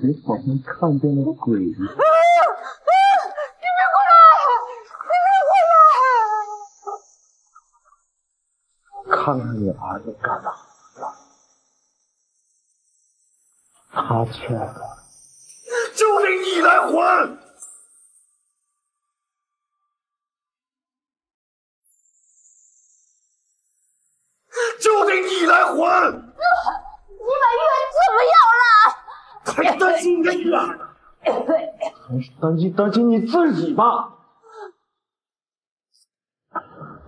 你好像看见了鬼。你别过来！你别过来！看看你儿子干的好他欠的，就得你来还。就得你来还！你把医院怎么样了？还担心医院呢？还是担心担心你自己吧。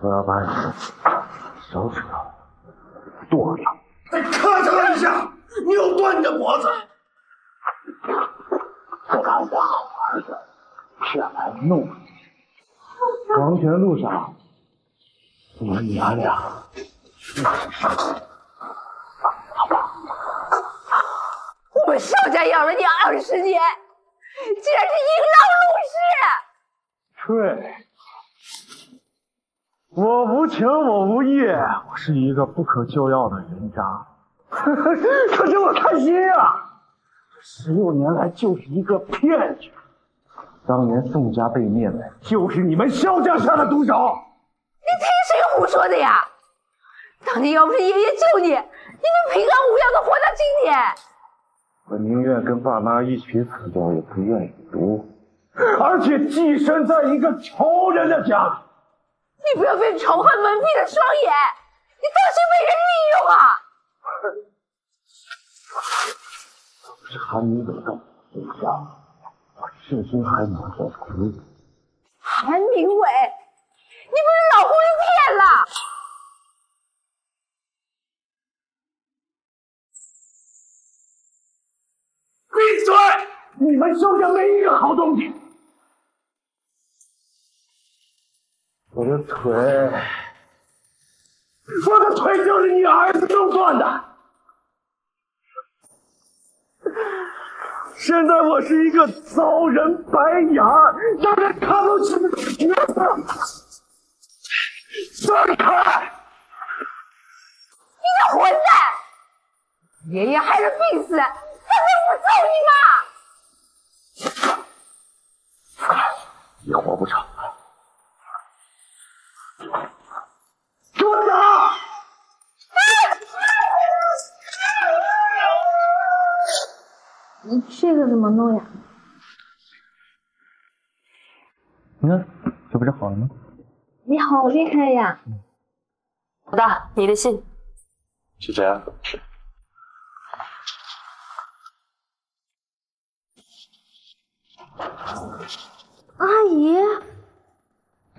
我要把你手指头剁掉。再咔嚓一下，扭断你的脖子。再把我好儿子骗来弄死。黄泉路上，我们娘俩。我们萧家养了你二十年，竟然是引狼入室！对，我无情，我无义，我是一个不可救药的人渣。可是我开心啊！这十六年来就是一个骗局。当年宋家被灭的，就是你们萧家下的毒手。你听谁胡说的呀？当年要不是爷爷救你，你能平安无恙的活到今天？我宁愿跟爸妈一起死掉，也不愿意毒，而且寄生在一个仇人的家里。你不要被仇恨蒙蔽了双眼，你当心被人利用啊！要不是韩明伟在手下，我至今还蒙在鼓里。韩明伟，你不是老狐狸骗了？闭嘴！你们手下没一个好东西。我的腿，我的腿就是你儿子弄断的。现在我是一个遭人白眼儿、让人看不起的角色。让开！你个混蛋！爷爷害人病死，他能不揍你吗？你活不长。给我走！你这个怎么弄呀？你看，这不是好了吗？你好厉害呀！老大，你的信。是谁啊？阿姨，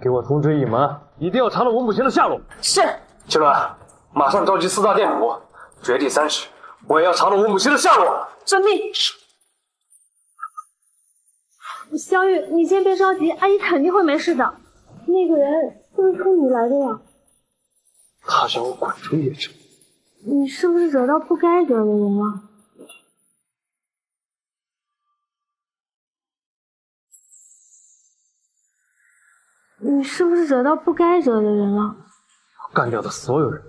给我通知一门，一定要查到我母亲的下落。是。青鸾，马上召集四大殿主，掘地三尺，我也要查到我母亲的下落。遵命。小雨，你先别着急，阿姨肯定会没事的。那个人是不是冲你来的呀？他想我滚出叶城。你是不是惹到不该惹的人了？你是不是惹到不该惹的人了？干掉的所有人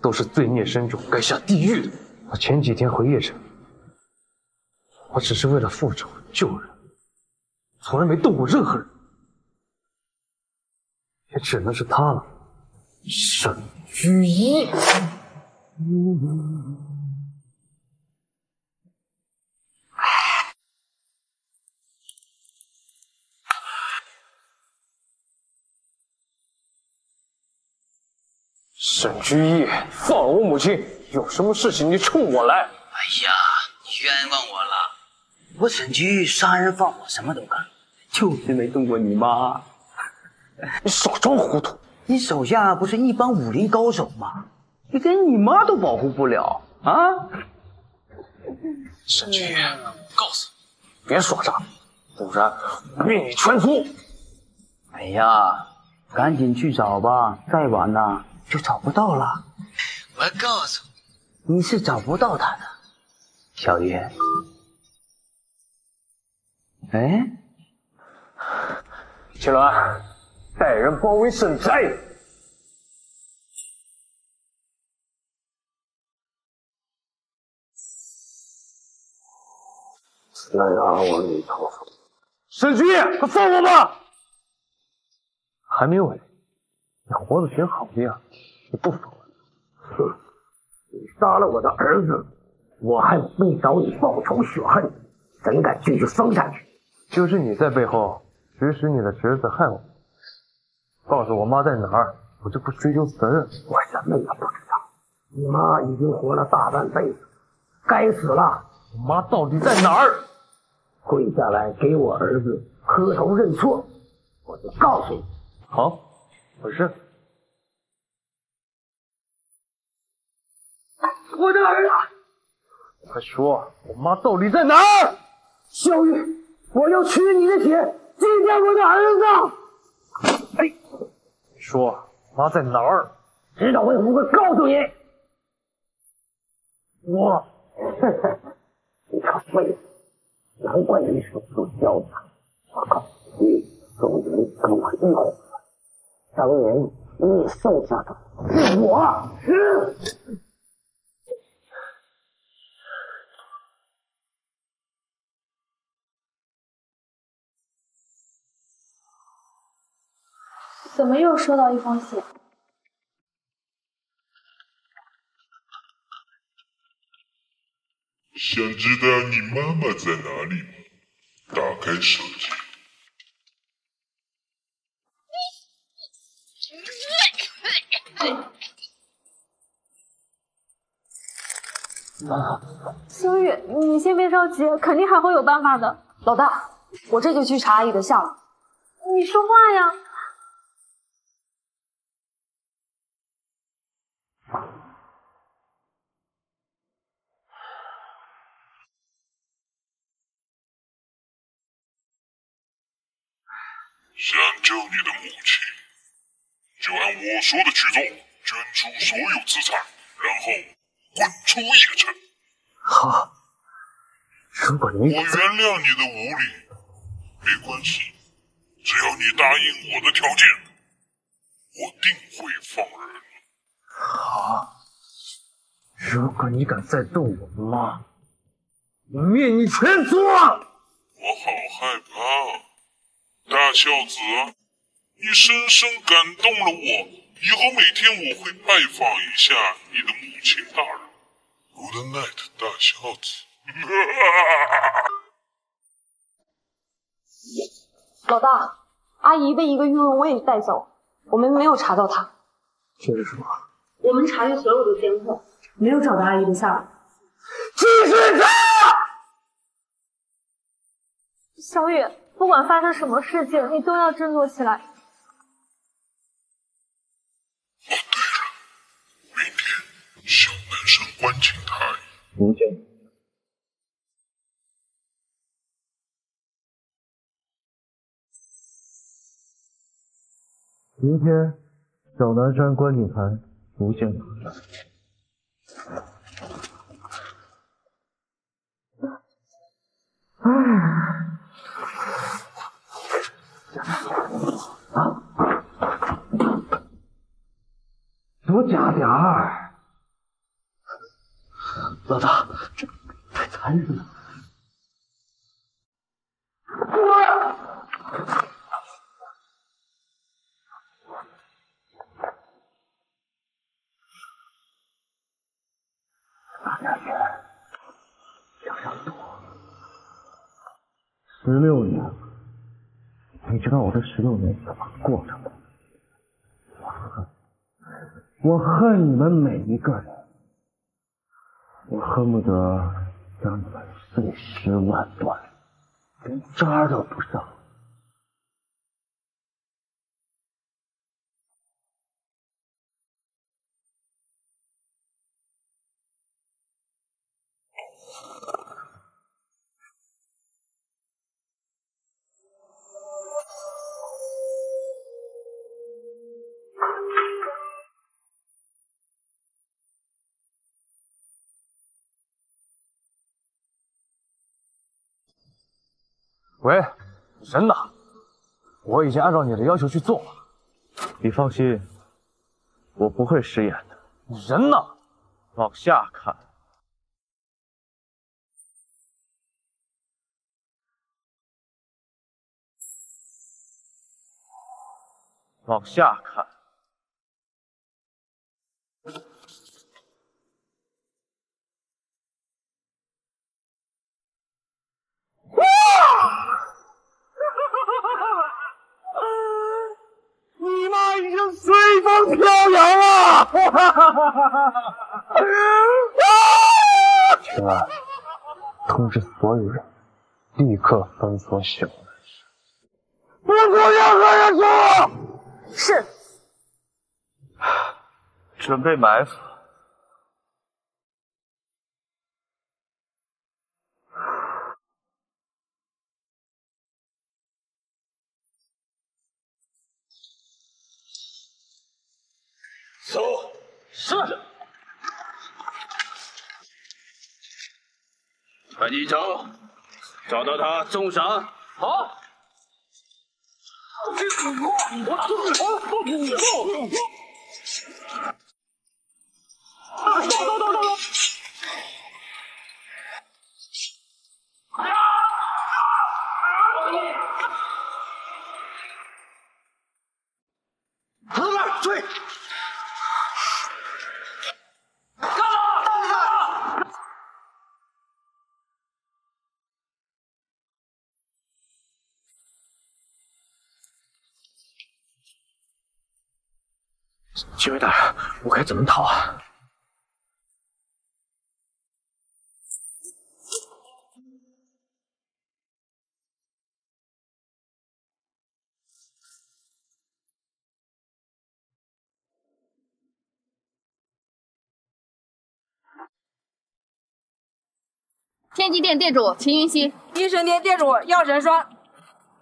都是罪孽深重，该下地狱的。我前几天回邺城，我只是为了复仇救人，从来没动过任何人，也只能是他了，沈居易。沈居易，放了我母亲！有什么事情你冲我来！哎呀，你冤枉我了！我沈居易杀人放火什么都干，就是没动过你妈。你少装糊涂！你手下不是一帮武林高手吗？你连你妈都保护不了啊！沈居易，告诉你，别耍诈，不然我灭你全族！哎呀，赶紧去找吧，再晚呐就找不到了。我告诉你，你是找不到他的，小月。哎，青鸾，带人包围沈宅。来阿王里头，沈居易，快放我吧！韩明伟，你活得挺好的呀，你不放我？哼，你杀了我的儿子，我还没找你报仇雪恨，怎敢继续疯下去？就是你在背后指使你的侄子害我，告诉我妈在哪儿，我就不追究责任。我什么也不知道，你妈已经活了大半辈子，该死了。我妈到底在哪儿？跪下来给我儿子磕头认错，我就告诉你。好，我认。我的儿子，快说，我妈到底在哪儿？小玉，我要取你的血，祭奠我的儿子。哎，说，妈在哪儿？知道我也不会告诉你。我，你个废物，难怪你手足交杂。我告诉你，终于跟我一伙了。当年你送下的是我。怎么又收到一封信？想知道你妈妈在哪里吗？打开手机。星宇，你先别着急，肯定还会有办法的。老大，我这就去查阿姨的下落。你说话呀！想救你的母亲。就按我说的去做，捐出所有资产，然后滚出叶城。好，如果你我原谅你的无礼，没关系，只要你答应我的条件，我定会放人。好，如果你敢再动我妈，我灭你全族！我好害怕。大孝子，你深深感动了我，以后每天我会拜访一下你的母亲大人。Good night，大孝子。老大，阿姨被一个御用卫带走，我们没有查到她。这是什么？我们查阅所有的监控，没有找到阿姨的下落。继续查！小雨。不管发生什么事情，你都要振作起来。太医。吴见。明天小南山观景台不见他。唉。啊！多加点儿，老大，这太残忍了。大点血，想想多。十六年。你知道我这十六年怎么过的吗？我恨，我恨你们每一个人，我恨不得将你们碎尸万段，连渣都不剩。喂，人呢？我已经按照你的要求去做了。你放心，我不会食言的。人呢？往下看，往下看。你妈已经随风飘扬了！青儿，通知所有人，立刻封锁小南山，不准任何人出。是。准备埋伏。走，是。快去找，找到他重赏。好。走走走走走。几位大人，我该怎么逃啊？天机殿殿主秦云溪，阴神殿殿主要神霜，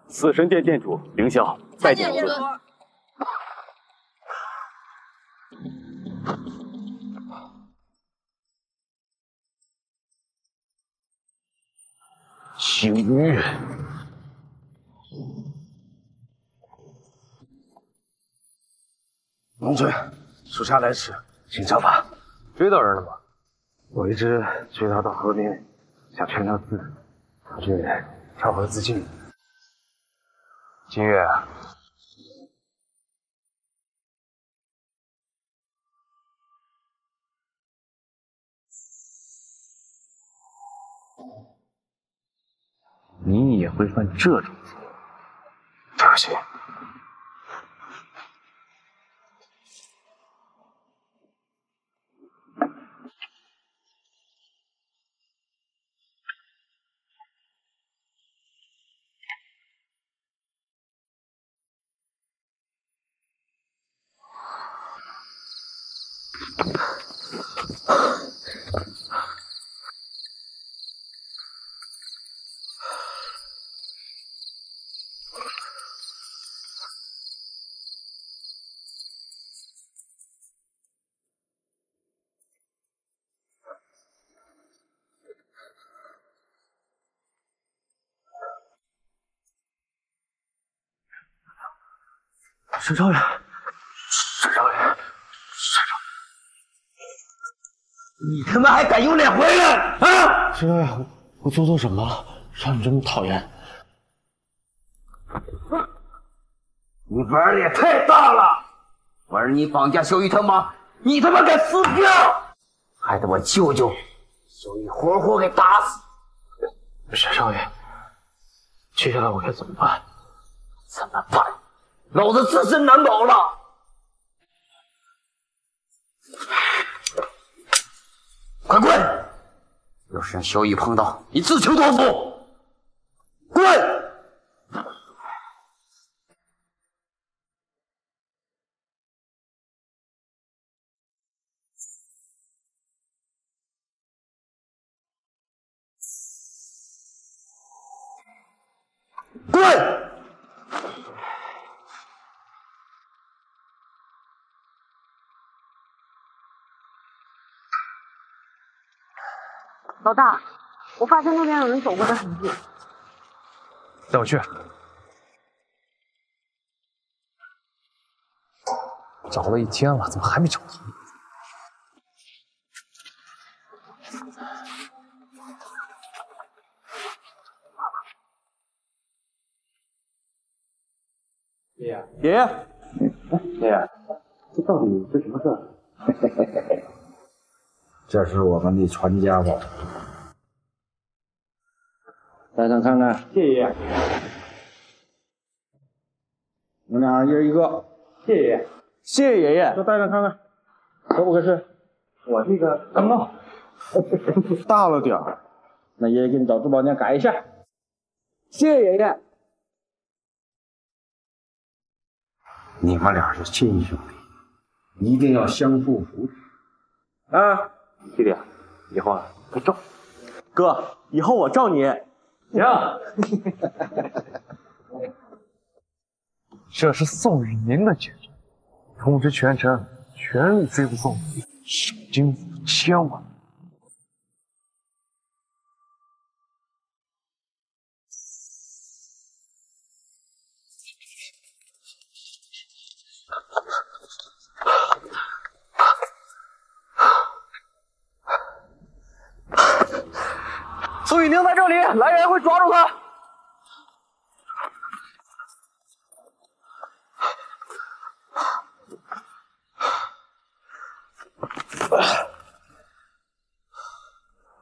死神殿殿主凌霄，再见，云龙。星月，农村，属下来迟，请责罚。追到人了吗？我一直追他到河边，想劝他自，他却跳河自尽。金月，你也会犯这种错？对不起。沈少爷，沈少爷，沈少爷，你他妈还敢有脸回来啊！沈少爷，我做错什么了，让你这么讨厌？你玩的也太大了！玩你绑架小玉他妈，你他妈敢撕票，害得我舅舅小雨活活给打死。沈少爷，接下来我该怎么办？怎么办？老子自身难保了！快滚！要是让小雨碰到，你自求多福！滚！滚！发现那边有人走过的痕迹。带我去。找了一天了，怎么还没找到？爷爷，爷爷，爷爷，这到底是什么事儿？这是我们的传家宝，戴上看看。谢爷爷。我俩一人一个。谢爷爷。谢爷爷。都戴上看看，合不合适？我这个刚好。大了点儿。那爷爷给你找珠宝店改一下。谢谢爷爷。你们俩是亲兄弟，一定要相互扶持。啊，弟弟，以后啊别照。哥，以后我罩你。娘。这是宋雨宁的决定，通知全城全力追捕宋雨，赏金五千万。来人会抓住他。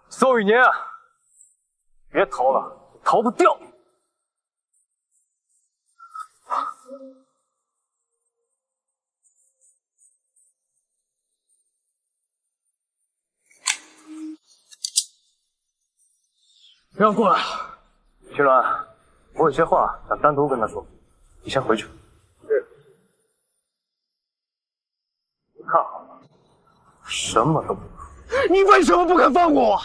宋雨宁，别逃了，逃不掉。不要过来！青鸾，我有些话想单独跟他说，你先回去。是。看好了，什么都不说。你为什么不肯放过我？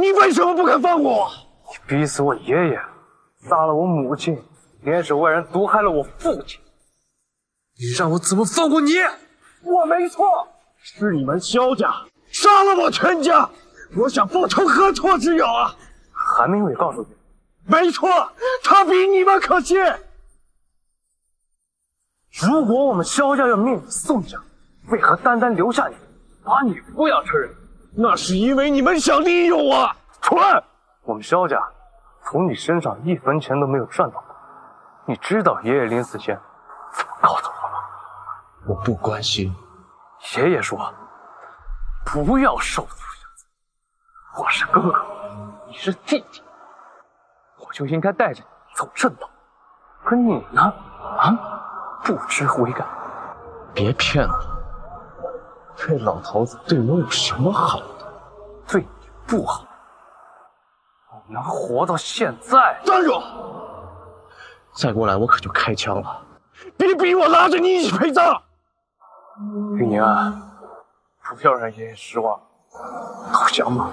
你为什么不肯放过我？你逼死我爷爷，杀了我母亲，联手外人毒害了我父亲。你让我怎么放过你？我没错，是你们萧家杀了我全家，我想报仇何错之有啊？韩明伟告诉你，没错，他比你们可信。如果我们萧家要灭你宋家，为何单单留下你，把你抚养成人？那是因为你们想利用我。蠢！我们萧家从你身上一分钱都没有赚到过。你知道爷爷临死前怎么告诉我吗？我不关心。爷爷说，不要手足相残。我是哥哥，你是弟弟，我就应该带着你走正道。可你呢？啊？不知悔改，别骗我！这老头子对我有什么好的？对你不好。我能活到现在？站住！再过来我可就开枪了！别逼我拉着你一起陪葬！玉宁啊，不要让爷爷失望。投降吧！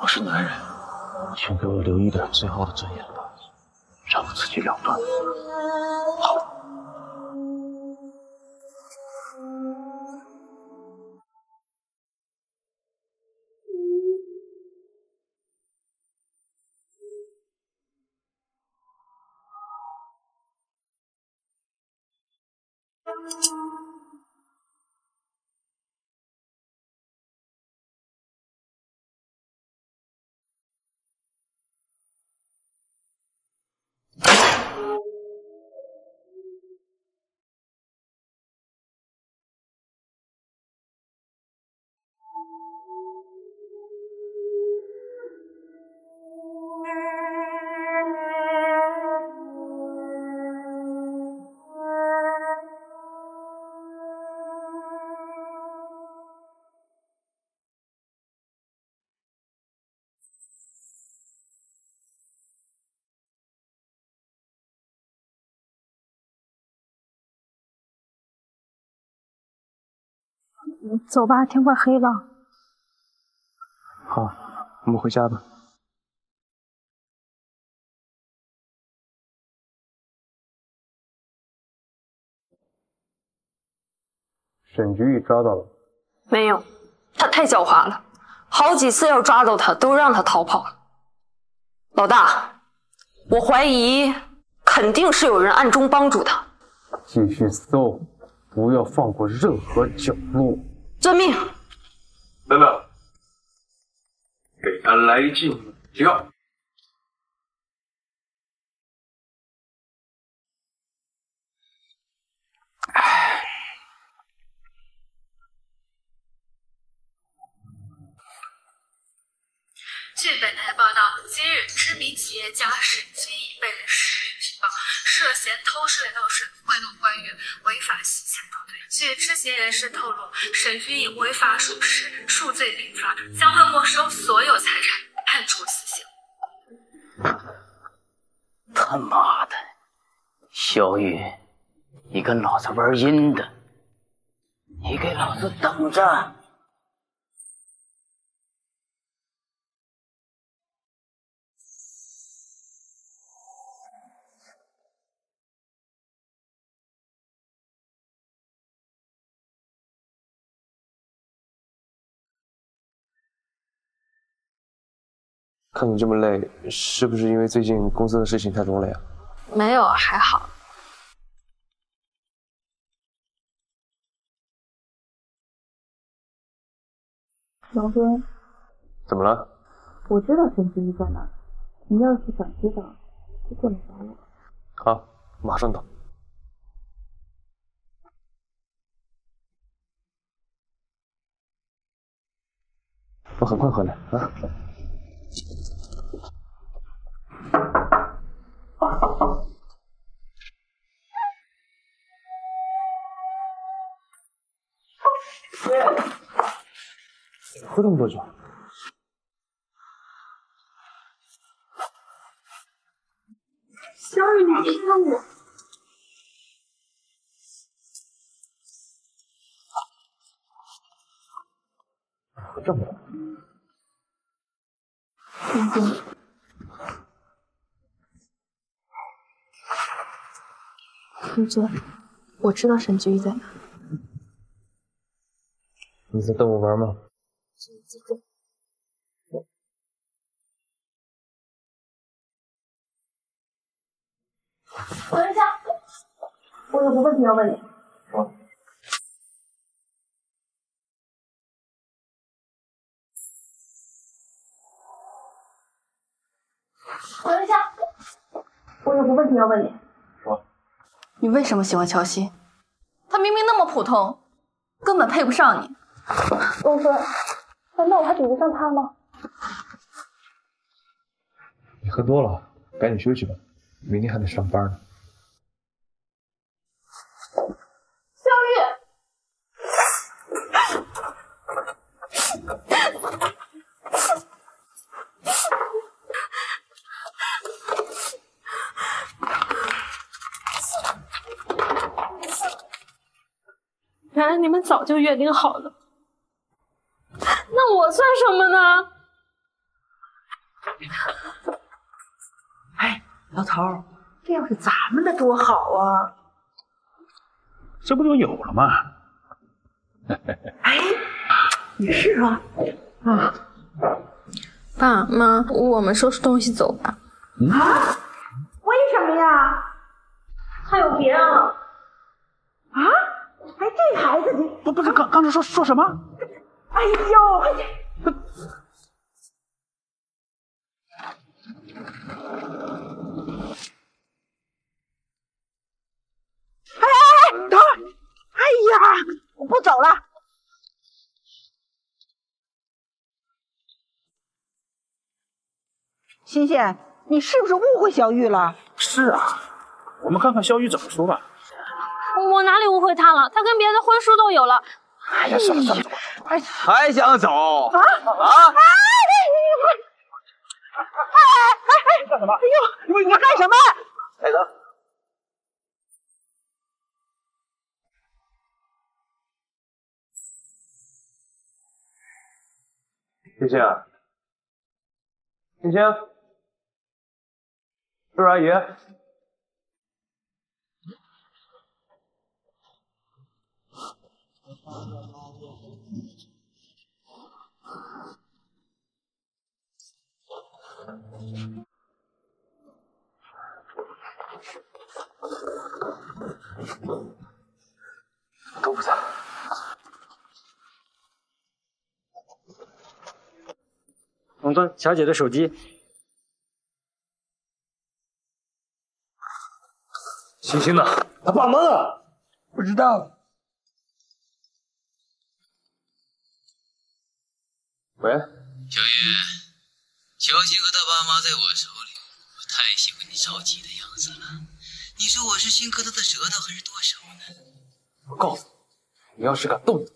我是男人，请给我留一点最后的尊严吧，让我自己了断。好。走吧，天快黑了。好，我们回家吧。沈局宇抓到了？没有，他太狡猾了，好几次要抓到他，都让他逃跑了。老大，我怀疑肯定是有人暗中帮助他。继续搜。不要放过任何角落！遵命。等等，给他来劲跳！据本台报道，今日知名企业家沈君毅被涉嫌偷税漏税、贿赂官员、违法洗钱脱罪。据知情人士透露，沈君毅违法属实，数罪并罚，将会没收所有财产，判处死刑。他妈的，小雨，你跟老子玩阴的，你给老子等着！看你这么累，是不是因为最近公司的事情太多了呀？没有，还好。老哥，怎么了？我知道沈之一在哪，你要是想知道，就过来找我。好，马上到。我很快回来啊。喝这么多酒，小雨，你杀了我！喝这么多，林总。君，林君，我知道沈局玉在哪。你在逗我玩吗？等一下，我有个问题要问你。等一下，我有个问题要问你。你为什么喜欢乔西？他明明那么普通，根本配不上你。公孙，难道我还比不上他吗？你喝多了，赶紧休息吧，明天还得上班呢。萧玉，原来你们早就约定好了。那我算什么呢？哎，老头，这要是咱们的多好啊！这不就有了吗？哎也是啊，啊，爸妈，我们收拾东西走吧。啊？为什么呀？还有别人了。啊？哎，这孩子你不不是刚刚才说说什么？哎呦！哎哎哎，等会儿！哎呀，我不走了。欣欣，你是不是误会小玉了？是啊，我们看看小玉怎么说吧。我哪里误会他了？他跟别的婚书都有了。哎呀，算了算了，哎，还想走啊啊？哎哎哎！干什么？哎呦，你们干什么？开灯。星星，星星，叔叔阿姨，都不在。王尊，小姐的手机。星星呢？他爸妈呢？不知道。喂，小雨，乔欣和他爸妈在我手里，我太喜欢你着急的样子了。你说我是先割他的舌头还是剁手呢？我告诉你，你要是敢动我，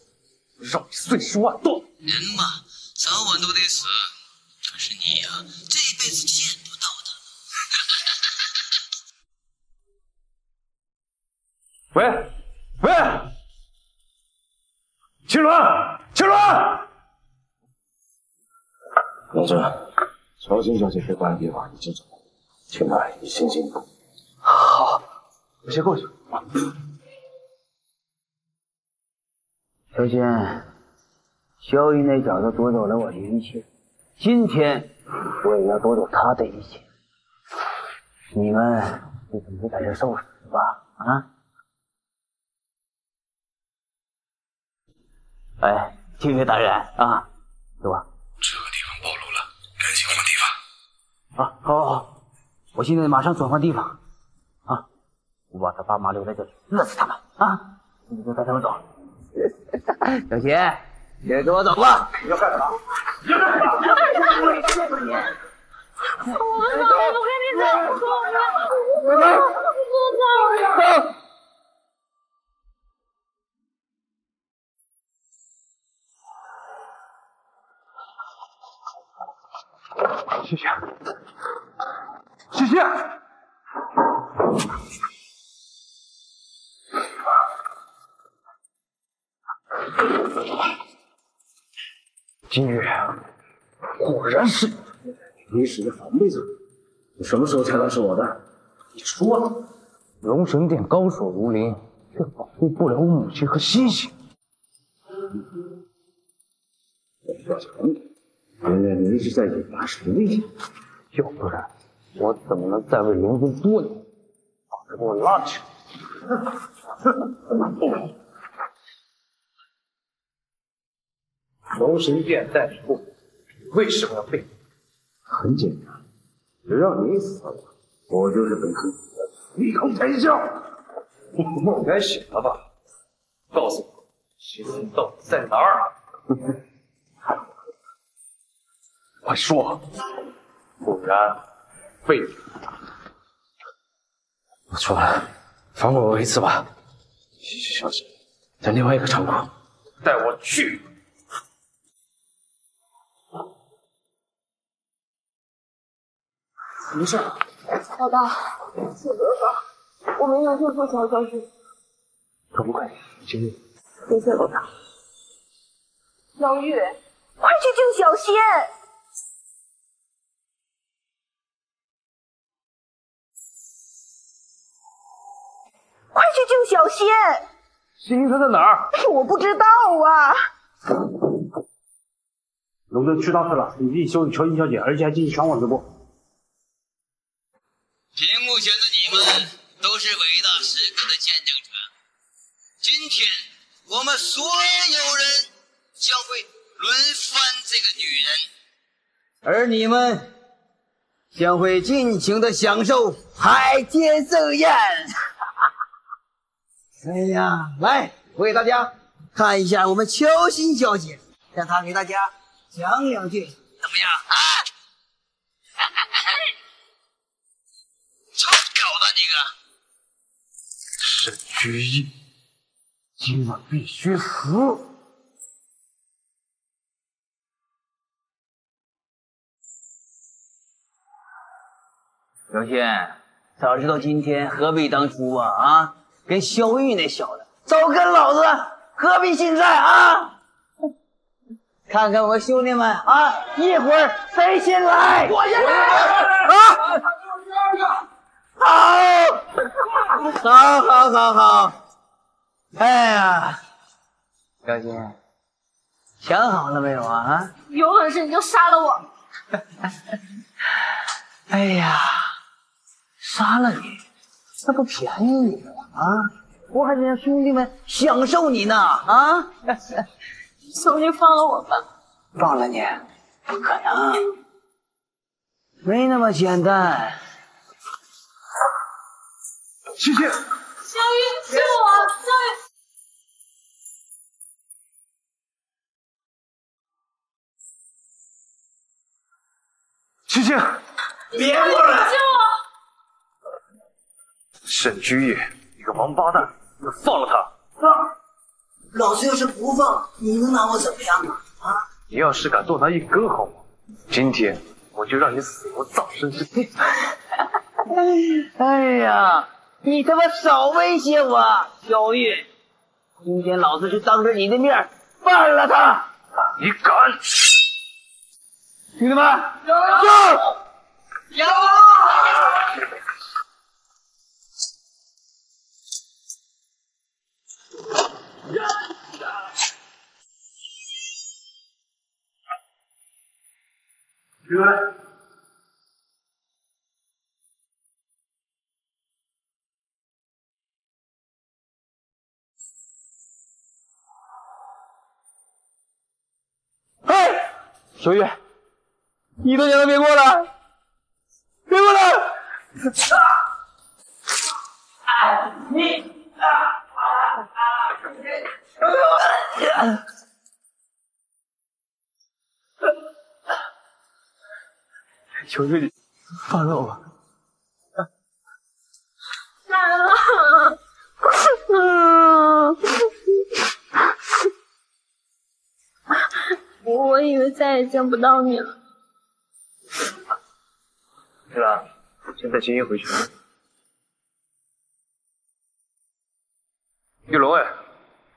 让你碎尸万段。人嘛，早晚都得死，可是你呀、这辈子见不到他。喂，喂，青鸾，青鸾，龙尊，乔欣小姐被关的地方已经找到，请来你先进一步。好，我先过去。小心，萧玉那小子夺走了我的一切，今天我也要夺走他的一切。你们就准备在这受死吧！啊！哎，青月大人啊，走吧。这个地方暴露了，赶紧换地方。啊，好，好，好，我现在马上转换地方。啊，我把他爸妈留在这里，饿死他们啊！你就带他们走。小杰，你跟我走吧。你要干什么？我们走，我跟你讲过了，我不谢谢，谢谢。金玉，果然是你，你使的防备作用，你什么时候才能是我的？你说，龙神殿高手如林，却保护不了我母亲和西西。小强，原来你一直在隐瞒实力，要不然我怎么能再为龙尊多年？把他给我拉去！龙神殿代理部，为什么要背？很简单，只要你死了，我就是本城一统天下。梦该醒了吧？告诉我，西西到底在哪儿？快说，不然废你！我错了，放过我一次吧。小姐，在另外一个仓库，带我去。没事。老大，谢哥哥，我没有听错小消息。可不快，经历。谢谢老大。小玉，快去救小仙！快去救小仙！星星他在哪儿？我不知道啊。龙哥知道去了，你修理乔欣小姐，而且还进行全网直播。屏幕前的你们都是伟大时刻的见证者。今天我们所有人将会轮番这个女人，而你们将会尽情的享受海天盛宴。哎呀，来，我给大家看一下我们乔欣小姐，让她给大家讲两句，怎么样啊？臭婊子你个！沈居易，今晚必须死！小仙，早知道今天何必当初啊啊！跟萧玉那小子早跟老子，何必现在啊？看看我兄弟们啊，一会儿谁先来？我先来！啊！好，好，好，好，好！哎呀，小金，想好了没有啊？啊？有本事你就杀了我！哎呀，杀了你，那不便宜你了吗？啊！我还得让兄弟们享受你呢！啊！求你放了我吧！放了你？不可能，没那么简单。西西，小玉，救我！小玉，西西，别过来！救我！沈居易，你个王八蛋，你放了他！放老子要是不放，你能拿我怎么样啊？啊！你要是敢动他一根毫毛，今天我就让你死无葬身之地！哎呀，你他妈少威胁我，小玉！今天老子就当着你的面办了他！你敢！兄弟们，有！有！哥，嘿，小月，你都娘都别过来，别过来！啊！你啊啊啊！求求你，放了我吧！来了，嗯，我以为再也见不到你了。对了，现在金英回去。玉龙哎，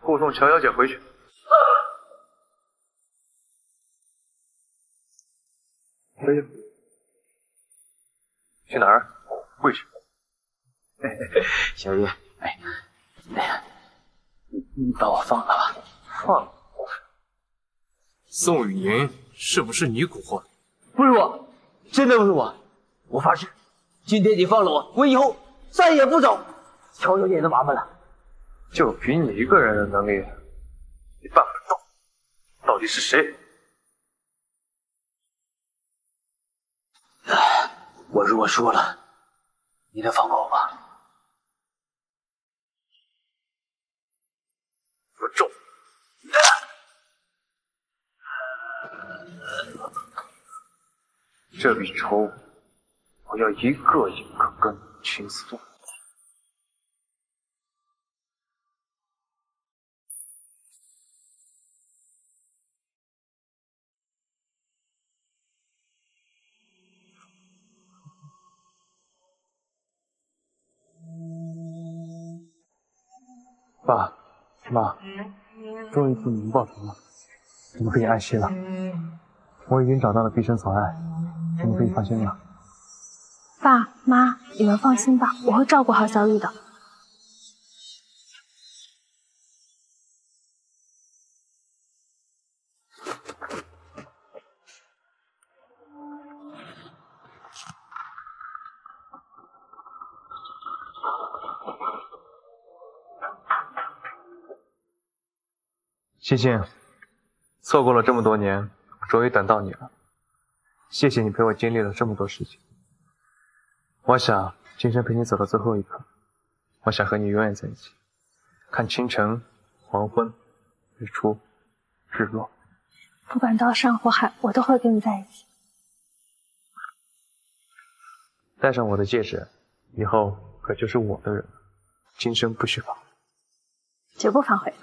护送乔小姐回去。可以。去哪儿？为什么？小姨，哎，哎呀，你你把我放了吧。放了？宋雨宁是不是你蛊惑的？不是我，真的不是我。我发誓，今天你放了我，我以后再也不找乔小姐的麻烦了。就凭你一个人的能力，你办不到。到底是谁？我如果说了，你得放过我吧？不中。这笔仇，我要一个一个跟你清算。爸妈，终于替你们报仇了，你们可以安息了。我已经找到了毕生所爱，你们可以放心了。爸妈，你们放心吧，我会照顾好小雨的。欣欣，错过了这么多年，我终于等到你了。谢谢你陪我经历了这么多事情。我想今生陪你走到最后一刻，我想和你永远在一起，看清晨、黄昏、日出、日落。不管刀山火海，我都会跟你在一起。戴上我的戒指，以后可就是我的人了，今生不许反悔。绝不反悔。